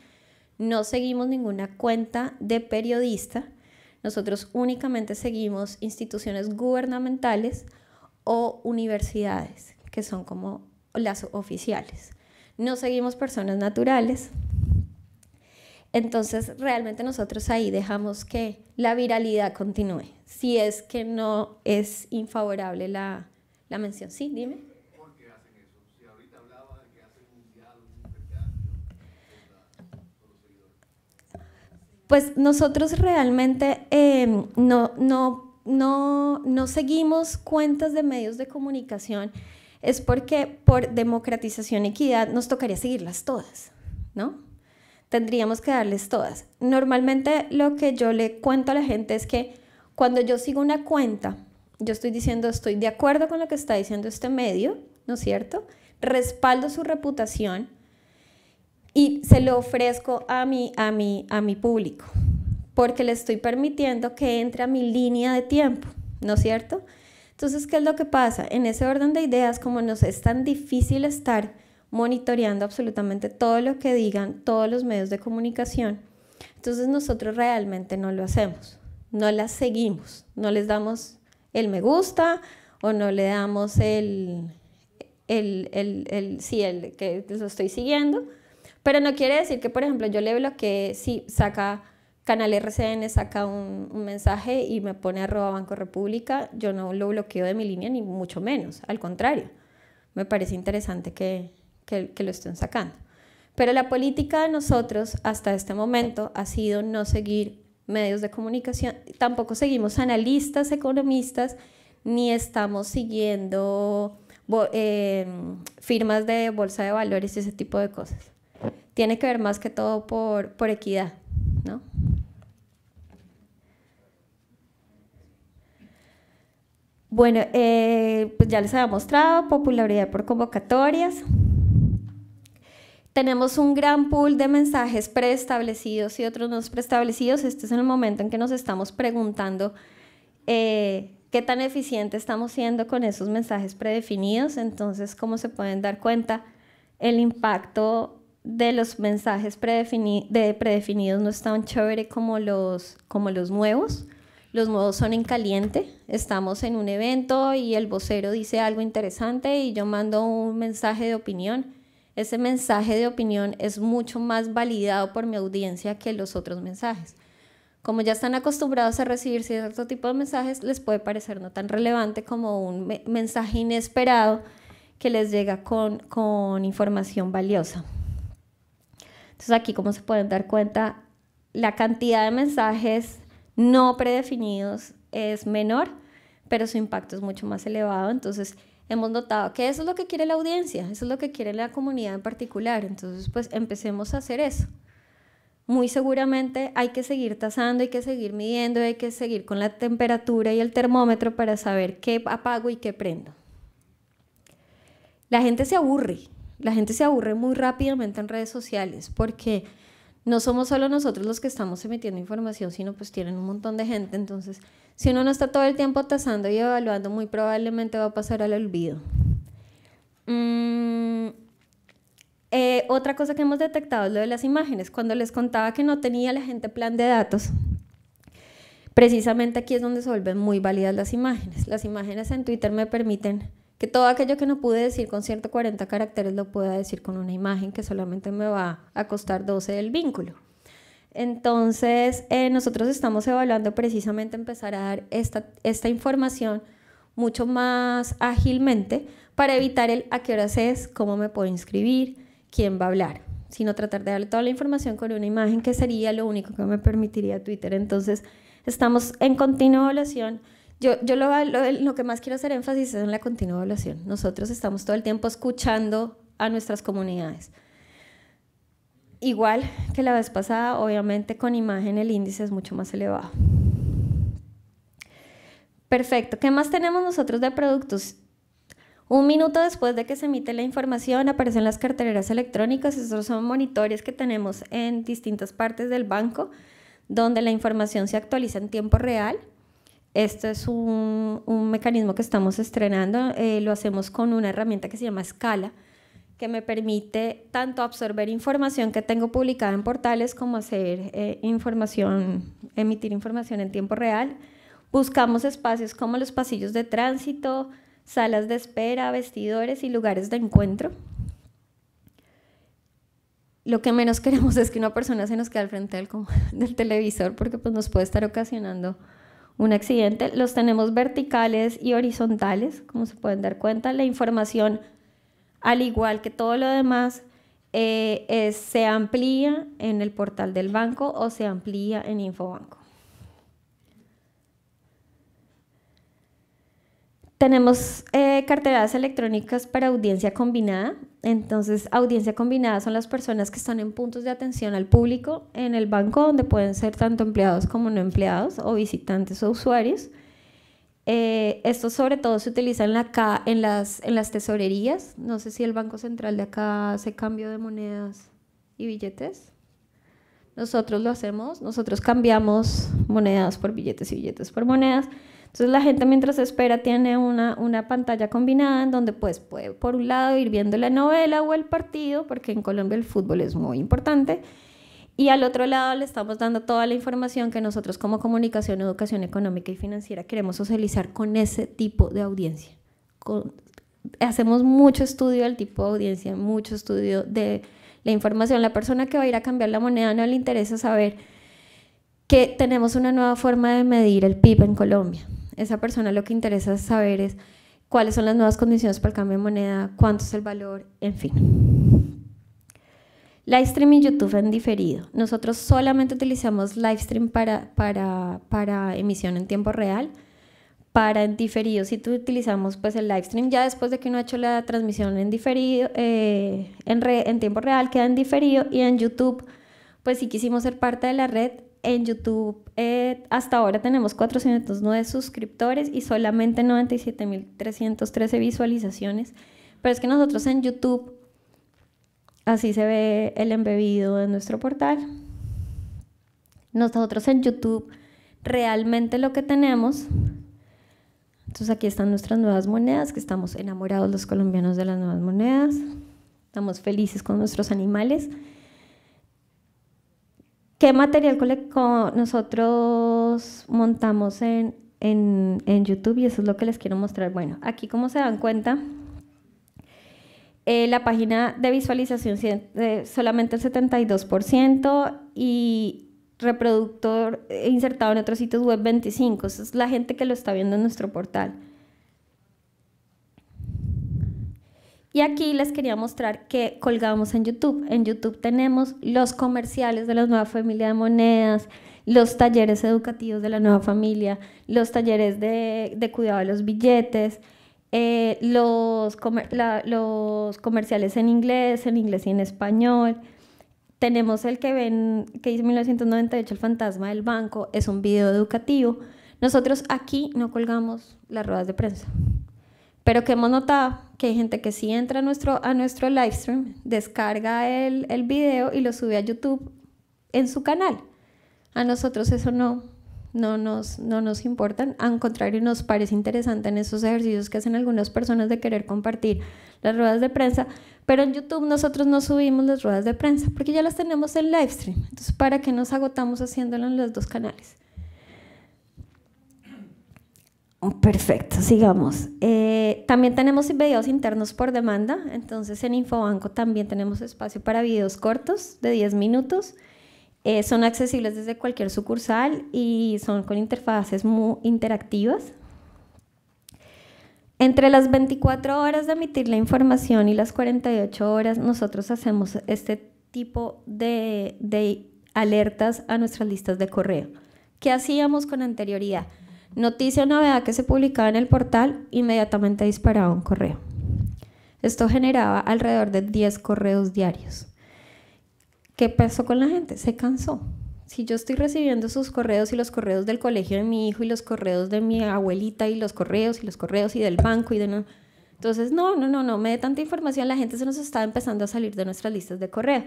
no seguimos ninguna cuenta de periodista, nosotros únicamente seguimos instituciones gubernamentales o universidades, que son como las oficiales. No seguimos personas naturales. Entonces, realmente nosotros ahí dejamos que la viralidad continúe, si es que no es infavorable la, la mención. Sí, dime. Pues nosotros realmente em, no, no, no, no seguimos cuentas de medios de comunicación, es porque por democratización y equidad nos tocaría seguirlas todas, ¿no? Tendríamos que darles todas. Normalmente lo que yo le cuento a la gente es que cuando yo sigo una cuenta, yo estoy diciendo, estoy de acuerdo con lo que está diciendo este medio, ¿no es cierto? Respaldo su reputación y se lo ofrezco a mi, a mi, a mi público, porque le estoy permitiendo que entre a mi línea de tiempo, ¿no es cierto? Entonces, ¿qué es lo que pasa? En ese orden de ideas, como nos es tan difícil estar monitoreando absolutamente todo lo que digan todos los medios de comunicación, entonces nosotros realmente no lo hacemos, no las seguimos, no les damos el me gusta o no le damos el, el, el, el sí, el que lo estoy siguiendo, pero no quiere decir que, por ejemplo, yo le bloqueé si saca Canal RCN, saca un, un, mensaje y me pone arroba Banco República, yo no lo bloqueo de mi línea ni mucho menos, al contrario, me parece interesante que, que, que lo estén sacando. Pero la política de nosotros hasta este momento ha sido no seguir medios de comunicación, tampoco seguimos analistas, economistas, ni estamos siguiendo eh, firmas de bolsa de valores y ese tipo de cosas. Tiene que ver más que todo por, por equidad, ¿no? Bueno, eh, pues ya les había mostrado popularidad por convocatorias. Tenemos un gran pool de mensajes preestablecidos y otros no preestablecidos. Este es el momento en que nos estamos preguntando eh, qué tan eficiente estamos siendo con esos mensajes predefinidos. Entonces, ¿cómo se pueden dar cuenta? El impacto de los mensajes de predefinidos no es tan chévere como los, nuevos. Los nuevos son en caliente. Estamos en un evento y el vocero dice algo interesante y yo mando un mensaje de opinión ese mensaje de opinión es mucho más validado por mi audiencia que los otros mensajes. Como ya están acostumbrados a recibir cierto tipo de mensajes, les puede parecer no tan relevante como un mensaje inesperado que les llega con información valiosa. Entonces aquí, como se pueden dar cuenta, la cantidad de mensajes no predefinidos es menor, pero su impacto es mucho más elevado. Entonces, hemos notado que eso es lo que quiere la audiencia, eso es lo que quiere la comunidad en particular. Entonces, pues empecemos a hacer eso. Muy seguramente hay que seguir tasando, hay que seguir midiendo, hay que seguir con la temperatura y el termómetro para saber qué apago y qué prendo. La gente se aburre, la gente se aburre muy rápidamente en redes sociales porque no somos solo nosotros los que estamos emitiendo información, sino pues tienen un montón de gente. Entonces, si uno no está todo el tiempo tasando y evaluando, muy probablemente va a pasar al olvido. Mm, eh, otra cosa que hemos detectado es lo de las imágenes. Cuando les contaba que no tenía la gente plan de datos, precisamente aquí es donde se vuelven muy válidas las imágenes. Las imágenes en Twitter me permiten que todo aquello que no pude decir con 140 caracteres lo pueda decir con una imagen que solamente me va a costar 12 del vínculo. Entonces, eh, nosotros estamos evaluando precisamente empezar a dar esta, esta información mucho más ágilmente para evitar el a qué horas es, cómo me puedo inscribir, quién va a hablar, sino tratar de darle toda la información con una imagen que sería lo único que me permitiría Twitter. Entonces, estamos en continua evaluación. Yo, yo lo, lo, lo que más quiero hacer énfasis es en la continua evaluación. Nosotros estamos todo el tiempo escuchando a nuestras comunidades igual que la vez pasada, obviamente con imagen el índice es mucho más elevado. Perfecto. ¿Qué más tenemos nosotros de productos? Un minuto después de que se emite la información aparecen las carteleras electrónicas. Estos son monitores que tenemos en distintas partes del banco donde la información se actualiza en tiempo real. Este es un, mecanismo que estamos estrenando. Eh, lo hacemos con una herramienta que se llama Scala que me permite tanto absorber información que tengo publicada en portales como hacer eh, información, emitir información en tiempo real. Buscamos espacios como los pasillos de tránsito, salas de espera, vestidores y lugares de encuentro. Lo que menos queremos es que una persona se nos quede al frente del, del televisor porque pues, nos puede estar ocasionando un accidente. Los tenemos verticales y horizontales, como se pueden dar cuenta. La información al igual que todo lo demás, eh, se amplía en el portal del banco o se amplía en Infobanco. Tenemos eh, electrónicas para audiencia combinada. Entonces, audiencia combinada son las personas que están en puntos de atención al público en el banco, donde pueden ser tanto empleados como no empleados, o visitantes o usuarios. Eh, sobre todo se utiliza en, la, en, las, en las tesorerías. No sé si el Banco Central de acá hace cambio de monedas y billetes. Nosotros lo hacemos, nosotros cambiamos monedas por billetes y billetes por monedas. Entonces la gente mientras espera tiene una, una pantalla combinada en donde pues puede por un lado ir viendo la novela o el partido, porque en Colombia el fútbol es muy importante, y al otro lado le estamos dando toda la información que nosotros como comunicación, educación económica y financiera queremos socializar con ese tipo de audiencia. hacemos mucho estudio del tipo de audiencia, mucho estudio de la información. La persona que va a ir a cambiar la moneda no le interesa saber que tenemos una nueva forma de medir el PIB en Colombia. Esa persona lo que interesa saber es cuáles son las nuevas condiciones para el cambio de moneda, cuánto es el valor, en fin. Livestream y YouTube en diferido. Nosotros solamente utilizamos Livestream para, para, para emisión en tiempo real. Para en diferido, si tú utilizamos pues el Livestream ya después de que uno ha hecho la transmisión en diferido, eh, en, en tiempo real queda en diferido y en YouTube, pues si quisimos ser parte de la red, en YouTube eh, hasta ahora tenemos 409 suscriptores y solamente 97.313 visualizaciones. Pero es que nosotros en YouTube Así se ve el embebido de nuestro portal. Nosotros en YouTube realmente lo que tenemos, entonces aquí están nuestras nuevas monedas, que estamos enamorados los colombianos de las nuevas monedas, estamos felices con nuestros animales. ¿Qué material nosotros montamos en, en YouTube? Y eso es lo que les quiero mostrar. Bueno, aquí como se dan cuenta, eh, la página de visualización solamente el 72% y reproductor eh, insertado en otros sitios web 25. Esa es la gente que lo está viendo en nuestro portal. Y aquí les quería mostrar que colgamos en YouTube. En YouTube tenemos los comerciales de la nueva familia de monedas, los talleres educativos de la nueva familia, los talleres de, de cuidado de los billetes, eh, los, los comerciales en inglés, en inglés y en español. Tenemos el que ven, que dice 1998, El fantasma del banco, es un video educativo. Nosotros aquí no colgamos las ruedas de prensa, pero que hemos notado que hay gente que sí entra a nuestro, a nuestro live stream, descarga el, el video y lo sube a YouTube en su canal. A nosotros eso no, no nos, no nos importan, al contrario nos parece interesante en esos ejercicios que hacen algunas personas de querer compartir las ruedas de prensa, pero en YouTube nosotros no subimos las ruedas de prensa porque ya las tenemos en live stream, entonces ¿para qué nos agotamos haciéndolo en los dos canales? Perfecto, sigamos. Eh, también tenemos videos internos por demanda, entonces en Infobanco también tenemos espacio para videos cortos de 10 minutos. Eh, son accesibles desde cualquier sucursal y son con interfaces muy interactivas. Entre las 24 horas de emitir la información y las 48 horas, nosotros hacemos este tipo de, de alertas a nuestras listas de correo. ¿Qué hacíamos con anterioridad? Noticia o novedad que se publicaba en el portal, inmediatamente disparaba un correo. Esto generaba alrededor de 10 correos diarios. ¿Qué pasó con la gente? Se cansó. Si yo estoy recibiendo sus correos y los correos del colegio de mi hijo y los correos de mi abuelita y los correos y los correos y del banco y de no... Entonces, no, no, no, no me dé tanta información, la gente se nos está empezando a salir de nuestras listas de correo.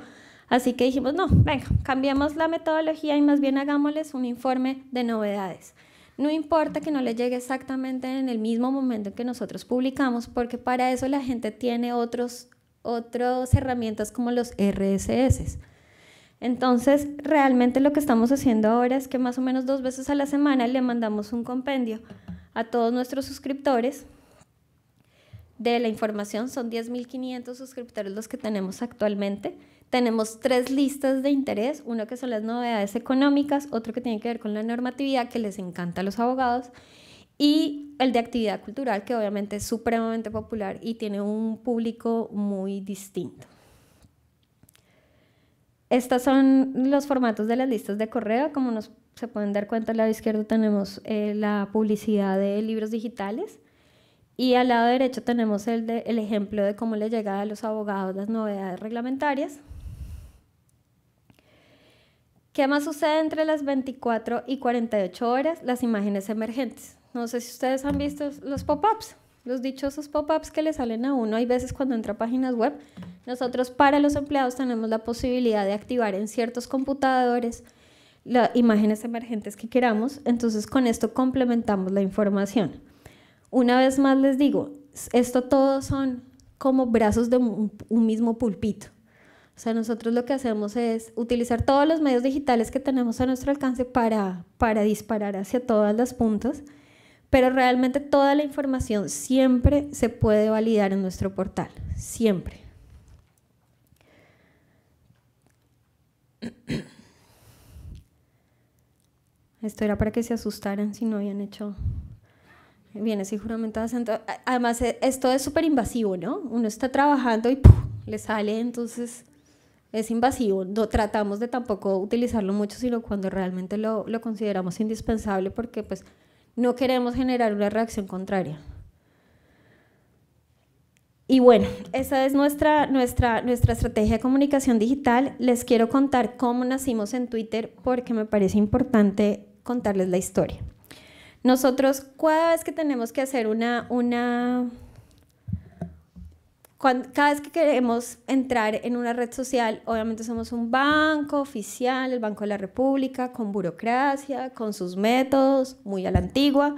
Así que dijimos, no, venga, cambiamos la metodología y más bien hagámosles un informe de novedades. No importa que no le llegue exactamente en el mismo momento en que nosotros publicamos, porque para eso la gente tiene otros, otras herramientas como los RSS. Entonces, realmente lo que estamos haciendo ahora es que más o menos dos veces a la semana le mandamos un compendio a todos nuestros suscriptores de la información. Son 10.500 suscriptores los que tenemos actualmente. Tenemos tres listas de interés, uno que son las novedades económicas, otro que tiene que ver con la normatividad, que les encanta a los abogados, y el de actividad cultural, que obviamente es supremamente popular y tiene un público muy distinto. Estos son los formatos de las listas de correo. Como nos se pueden dar cuenta, al lado izquierdo tenemos eh, la publicidad de libros digitales y al lado derecho tenemos el, el ejemplo de cómo le llega a los abogados las novedades reglamentarias. ¿Qué más sucede entre las 24 y 48 horas? Las imágenes emergentes. No sé si ustedes han visto los pop-ups, los dichosos pop-ups que le salen a uno. Hay veces cuando entra a páginas web, nosotros para los empleados tenemos la posibilidad de activar en ciertos computadores las imágenes emergentes que queramos. Entonces con esto complementamos la información. Una vez más les digo, esto todos son como brazos de un, mismo pulpito. O sea, nosotros lo que hacemos es utilizar todos los medios digitales que tenemos a nuestro alcance para, para disparar hacia todas las puntas, pero realmente toda la información siempre se puede validar en nuestro portal, siempre. Esto era para que se asustaran si no habían hecho Viene así juramentado Además, e, esto es súper invasivo, ¿no? Uno está trabajando y le sale, entonces es invasivo. No tratamos de tampoco utilizarlo mucho, sino cuando realmente lo, lo consideramos indispensable porque pues no queremos generar una reacción contraria. Y bueno, esa es nuestra, nuestra, nuestra estrategia de comunicación digital. Les quiero contar cómo nacimos en Twitter porque me parece importante contarles la historia. Nosotros cada vez que tenemos que hacer una, una cada vez que queremos entrar en una red social, obviamente somos un banco oficial, el Banco de la República, con burocracia, con sus métodos, muy a la antigua.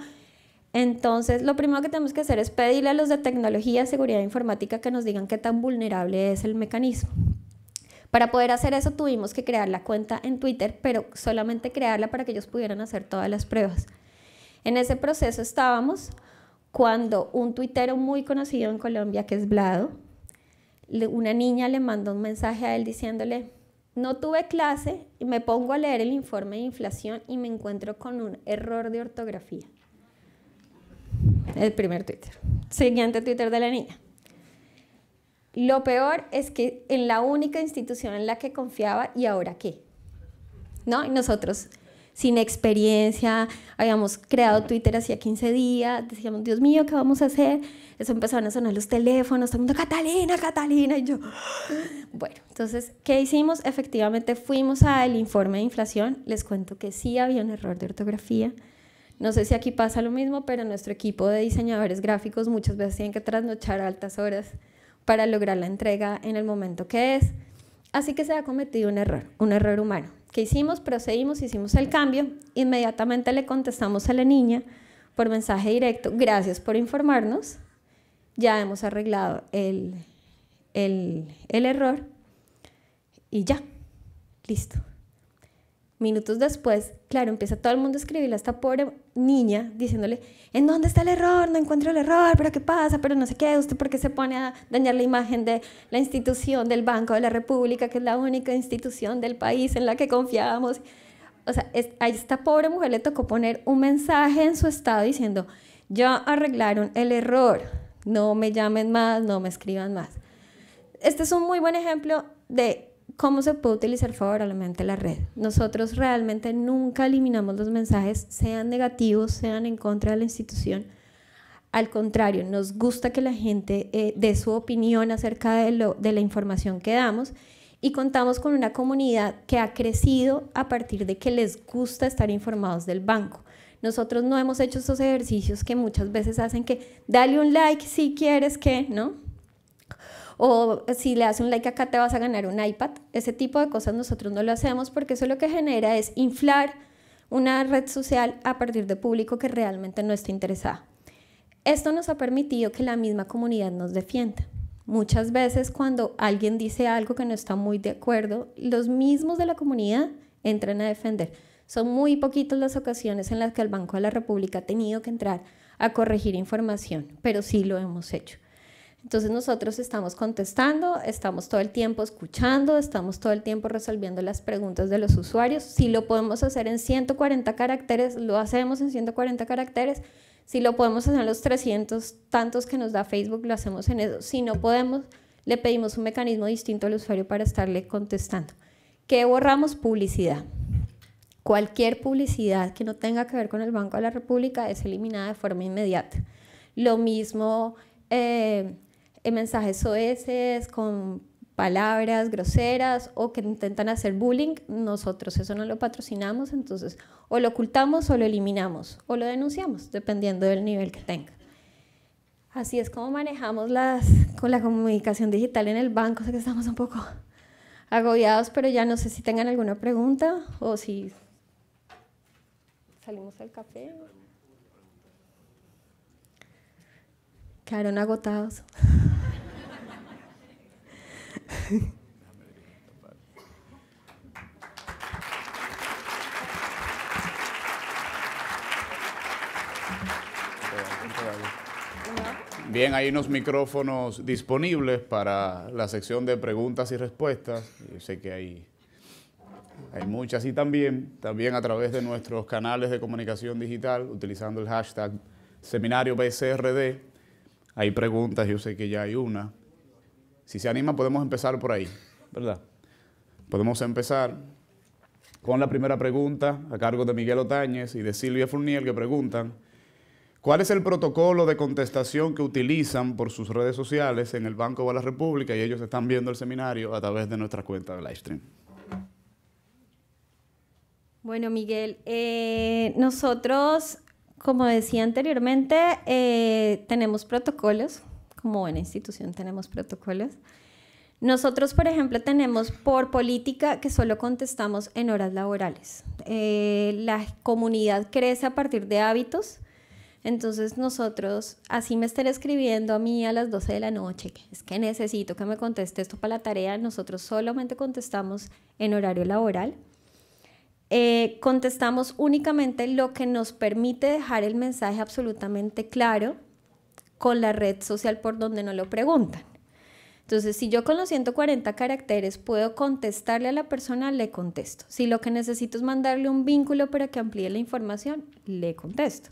Entonces, lo primero que tenemos que hacer es pedirle a los de tecnología, seguridad informática que nos digan qué tan vulnerable es el mecanismo. Para poder hacer eso tuvimos que crear la cuenta en Twitter, pero solamente crearla para que ellos pudieran hacer todas las pruebas. En ese proceso estábamos cuando un tuitero muy conocido en Colombia, que es Blado, una niña le mandó un mensaje a él diciéndole, no tuve clase y me pongo a leer el informe de inflación y me encuentro con un error de ortografía. El primer Twitter. Siguiente Twitter de la niña. Lo peor es que en la única institución en la que confiaba, ¿y ahora qué? ¿No? Y nosotros sin experiencia, habíamos creado Twitter hacía 15 días, decíamos, Dios mío, ¿qué vamos a hacer? Eso empezaron a sonar los teléfonos, todo el mundo, Catalina, Catalina, y yo, bueno, entonces, ¿qué hicimos? Efectivamente fuimos al informe de inflación, les cuento que sí había un error de ortografía, no sé si aquí pasa lo mismo, pero nuestro equipo de diseñadores gráficos muchas veces tienen que trasnochar altas horas para lograr la entrega en el momento que es. Así que se ha cometido un error, un error humano. ¿Qué hicimos? Procedimos, hicimos el cambio, inmediatamente le contestamos a la niña por mensaje directo, gracias por informarnos, ya hemos arreglado el, el, el error y ya, listo. Minutos después, claro, empieza todo el mundo a escribirle a esta pobre niña diciéndole, ¿en dónde está el error? No encuentro el error, pero ¿qué pasa? Pero no sé qué, ¿usted por qué se pone a dañar la imagen de la institución del Banco de la República, que es la única institución del país en la que confiamos? O sea, a esta pobre mujer le tocó poner un mensaje en su estado diciendo, ya arreglaron el error, no me llamen más, no me escriban más. Este es un muy buen ejemplo de ¿Cómo se puede utilizar favorablemente la red? Nosotros realmente nunca eliminamos los mensajes, sean negativos, sean en contra de la institución. Al contrario, nos gusta que la gente eh, dé su opinión acerca de, lo, de la información que damos y contamos con una comunidad que ha crecido a partir de que les gusta estar informados del banco. Nosotros no hemos hecho esos ejercicios que muchas veces hacen que dale un like si quieres que, ¿no? O si le das un like acá te vas a ganar un iPad. Ese tipo de cosas nosotros no lo hacemos porque eso lo que genera es inflar una red social a partir de público que realmente no está interesado. Esto nos ha permitido que la misma comunidad nos defienda. Muchas veces cuando alguien dice algo que no está muy de acuerdo, los mismos de la comunidad entran a defender. Son muy poquitas las ocasiones en las que el Banco de la República ha tenido que entrar a corregir información, pero sí lo hemos hecho. Entonces nosotros estamos contestando, estamos todo el tiempo escuchando, estamos todo el tiempo resolviendo las preguntas de los usuarios. Si lo podemos hacer en 140 caracteres, lo hacemos en 140 caracteres. Si lo podemos hacer en los 300 tantos que nos da Facebook, lo hacemos en eso. Si no podemos, le pedimos un mecanismo distinto al usuario para estarle contestando. ¿Qué borramos? Publicidad. Cualquier publicidad que no tenga que ver con el Banco de la República es eliminada de forma inmediata. Lo mismo... Eh, mensajes OS, con palabras groseras o que intentan hacer bullying, nosotros eso no lo patrocinamos, entonces o lo ocultamos o lo eliminamos o lo denunciamos, dependiendo del nivel que tenga. Así es como manejamos las, con la comunicación digital en el banco, sé que estamos un poco agobiados, pero ya no sé si tengan alguna pregunta o si salimos al café. Quedaron agotados. Bien, hay unos micrófonos disponibles para la sección de preguntas y respuestas. Yo sé que hay, hay muchas y también, también a través de nuestros canales de comunicación digital, utilizando el hashtag seminario BCRD, hay preguntas, yo sé que ya hay una. Si se anima, podemos empezar por ahí, ¿verdad? Podemos empezar con la primera pregunta a cargo de Miguel Otañez y de Silvia Furniel que preguntan, ¿Cuál es el protocolo de contestación que utilizan por sus redes sociales en el Banco de la República y ellos están viendo el seminario a través de nuestra cuenta de Livestream? Bueno, Miguel, eh, nosotros, como decía anteriormente, eh, tenemos protocolos, como buena institución tenemos protocolos. Nosotros, por ejemplo, tenemos por política que solo contestamos en horas laborales. Eh, la comunidad crece a partir de hábitos entonces nosotros, así me estén escribiendo a mí a las 12 de la noche, es que necesito que me conteste esto para la tarea, nosotros solamente contestamos en horario laboral. Eh, contestamos únicamente lo que nos permite dejar el mensaje absolutamente claro con la red social por donde nos lo preguntan. Entonces, si yo con los 140 caracteres puedo contestarle a la persona, le contesto. Si lo que necesito es mandarle un vínculo para que amplíe la información, le contesto.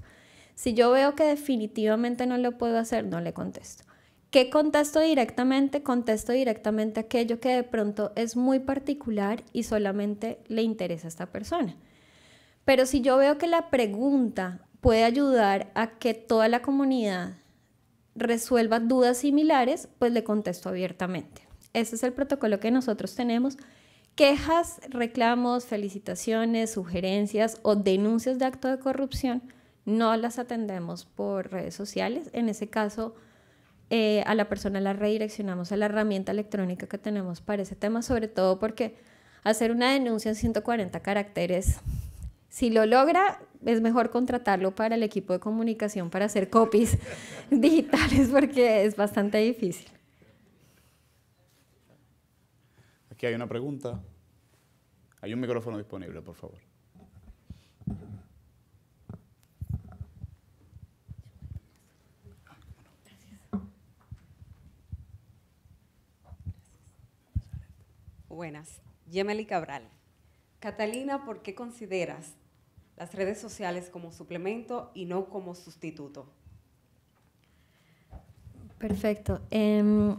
Si yo veo que definitivamente no lo puedo hacer, no le contesto. ¿Qué contesto directamente? Contesto directamente aquello que de pronto es muy particular y solamente le interesa a esta persona. Pero si yo veo que la pregunta puede ayudar a que toda la comunidad resuelva dudas similares, pues le contesto abiertamente. Ese es el protocolo que nosotros tenemos. Quejas, reclamos, felicitaciones, sugerencias o denuncias de acto de corrupción no las atendemos por redes sociales. En ese caso, eh, a la persona la redireccionamos a la herramienta electrónica que tenemos para ese tema, sobre todo porque hacer una denuncia en 140 caracteres, si lo logra, es mejor contratarlo para el equipo de comunicación para hacer copies digitales porque es bastante difícil. Aquí hay una pregunta. Hay un micrófono disponible, por favor. Buenas. Yemeli Cabral. Catalina, ¿por qué consideras las redes sociales como suplemento y no como sustituto? Perfecto. Em,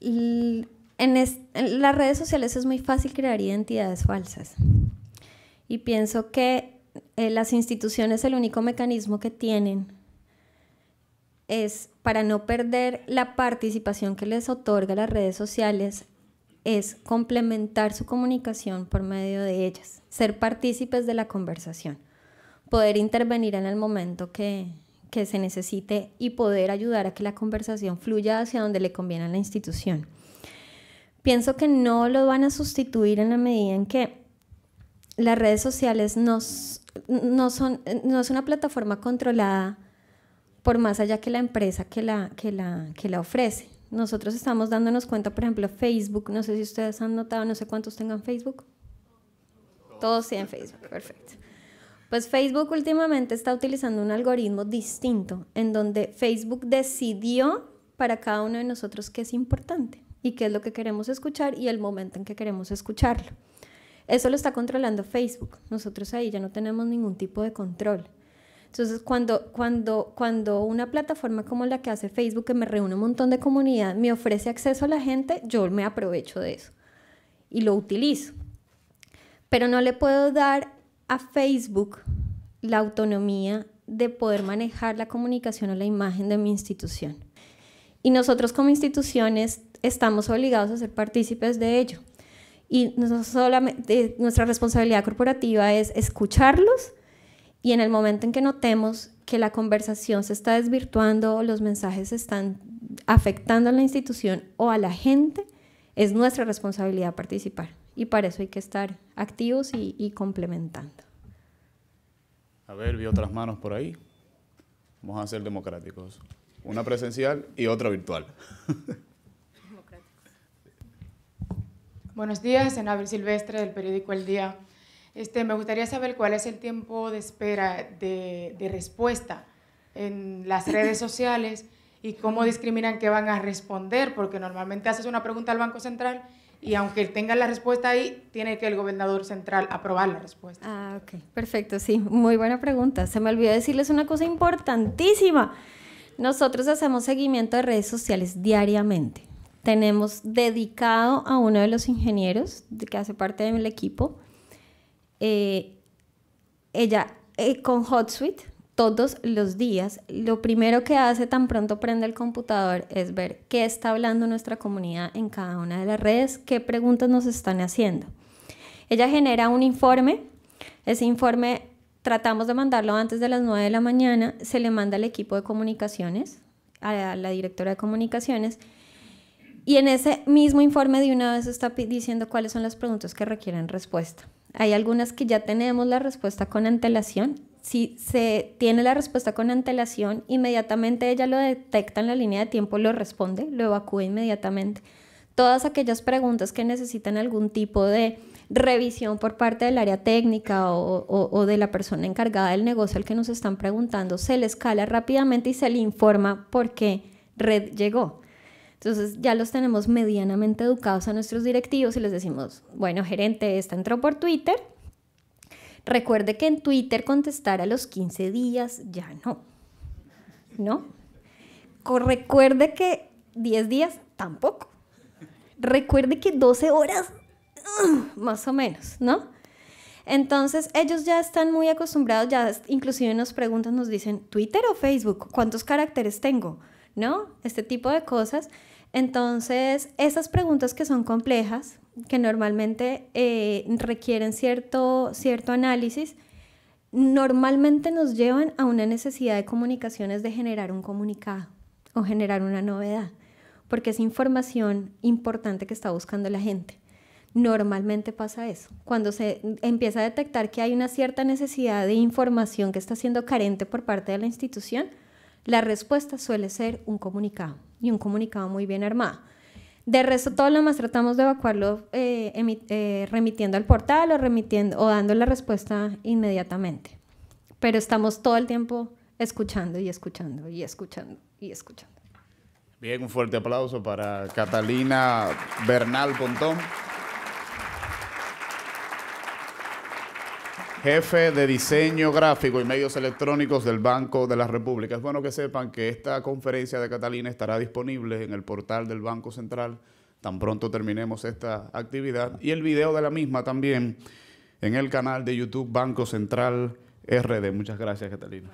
en, las redes sociales es muy fácil crear identidades falsas. Y pienso que eh, las instituciones el único mecanismo que tienen es para no perder la participación que les otorga las redes sociales es complementar su comunicación por medio de ellas, ser partícipes de la conversación, poder intervenir en el momento que, que se necesite y poder ayudar a que la conversación fluya hacia donde le conviene a la institución. Pienso que no lo van a sustituir en la medida en que las redes sociales no, no, son, no es una plataforma controlada por más allá que la empresa que la, que la, que la ofrece nosotros estamos dándonos cuenta, por ejemplo, Facebook, no sé si ustedes han notado, no sé cuántos tengan Facebook. Todos tienen Facebook, perfecto. Pues Facebook últimamente está utilizando un algoritmo distinto en donde Facebook decidió para cada uno de nosotros qué es importante y qué es lo que queremos escuchar y el momento en que queremos escucharlo. Eso lo está controlando Facebook. Nosotros ahí ya no tenemos ningún tipo de control. Entonces, cuando, cuando, cuando una plataforma como la que hace Facebook, que me reúne un montón de comunidad, me ofrece acceso a la gente, yo me aprovecho de eso y lo utilizo. Pero no le puedo dar a Facebook la autonomía de poder manejar la comunicación o la imagen de mi institución. Y nosotros como instituciones estamos obligados a ser partícipes de ello. Y no solamente, nuestra responsabilidad corporativa es escucharlos y en el momento en que notemos que la conversación se está desvirtuando, los mensajes están afectando a la institución o a la gente, es nuestra responsabilidad participar. Y para eso hay que estar activos y, y complementando. A ver, vi otras manos por ahí. Vamos a ser democráticos. Una presencial y otra virtual. Buenos días, Senador Silvestre del periódico El Día. Este, me gustaría saber cuál es el tiempo de espera de, de respuesta en las redes sociales y cómo discriminan que van a responder, porque normalmente haces una pregunta al Banco Central y aunque tenga la respuesta ahí, tiene que el gobernador central aprobar la respuesta. Ah, ok, perfecto, sí, muy buena pregunta. Se me olvidó decirles una cosa importantísima. Nosotros hacemos seguimiento de redes sociales diariamente tenemos dedicado a uno de los ingenieros que hace parte del equipo. Eh, ella eh, con HotSuite todos los días, lo primero que hace tan pronto prende el computador es ver qué está hablando nuestra comunidad en cada una de las redes, qué preguntas nos están haciendo. Ella genera un informe, ese informe tratamos de mandarlo antes de las 9 de la mañana, se le manda al equipo de comunicaciones, a la directora de comunicaciones, y en ese mismo informe de una vez está diciendo cuáles son las preguntas que requieren respuesta. Hay algunas que ya tenemos la respuesta con antelación. Si se tiene la respuesta con antelación, inmediatamente ella lo detecta en la línea de tiempo, lo responde, lo evacúa inmediatamente. Todas aquellas preguntas que necesitan algún tipo de revisión por parte del área técnica o, de la persona encargada del negocio al que nos están preguntando, se le escala rápidamente y se le informa por qué red llegó. Entonces ya los tenemos medianamente educados a nuestros directivos y les decimos, bueno, gerente, esta entró por Twitter. Recuerde que en Twitter contestar a los 15 días ya no. ¿No? Recuerde que 10 días tampoco. Recuerde que 12 horas, más o menos, ¿no? Entonces ellos ya están muy acostumbrados, ya inclusive nos preguntan, nos dicen, ¿Twitter o Facebook? ¿Cuántos caracteres tengo? ¿No? Este tipo de cosas. Entonces, esas preguntas que son complejas, que normalmente eh, requieren cierto, cierto análisis, normalmente nos llevan a una necesidad de comunicaciones de generar un comunicado o generar una novedad, porque es información importante que está buscando la gente. Normalmente pasa eso. Cuando se empieza a detectar que hay una cierta necesidad de información que está siendo carente por parte de la institución, la respuesta suele ser un comunicado y un comunicado muy bien armado. De resto, todo lo más tratamos de evacuarlo eh, eh, remitiendo al portal o, remitiendo, o dando la respuesta inmediatamente. Pero estamos todo el tiempo escuchando y escuchando y escuchando y escuchando. Bien, un fuerte aplauso para Catalina Bernal Pontón. Jefe de diseño gráfico y medios electrónicos del Banco de la República. Es bueno que sepan que esta conferencia de Catalina estará disponible en el portal del Banco Central tan pronto terminemos esta actividad y el video de la misma también en el canal de YouTube Banco Central RD. Muchas gracias, Catalina.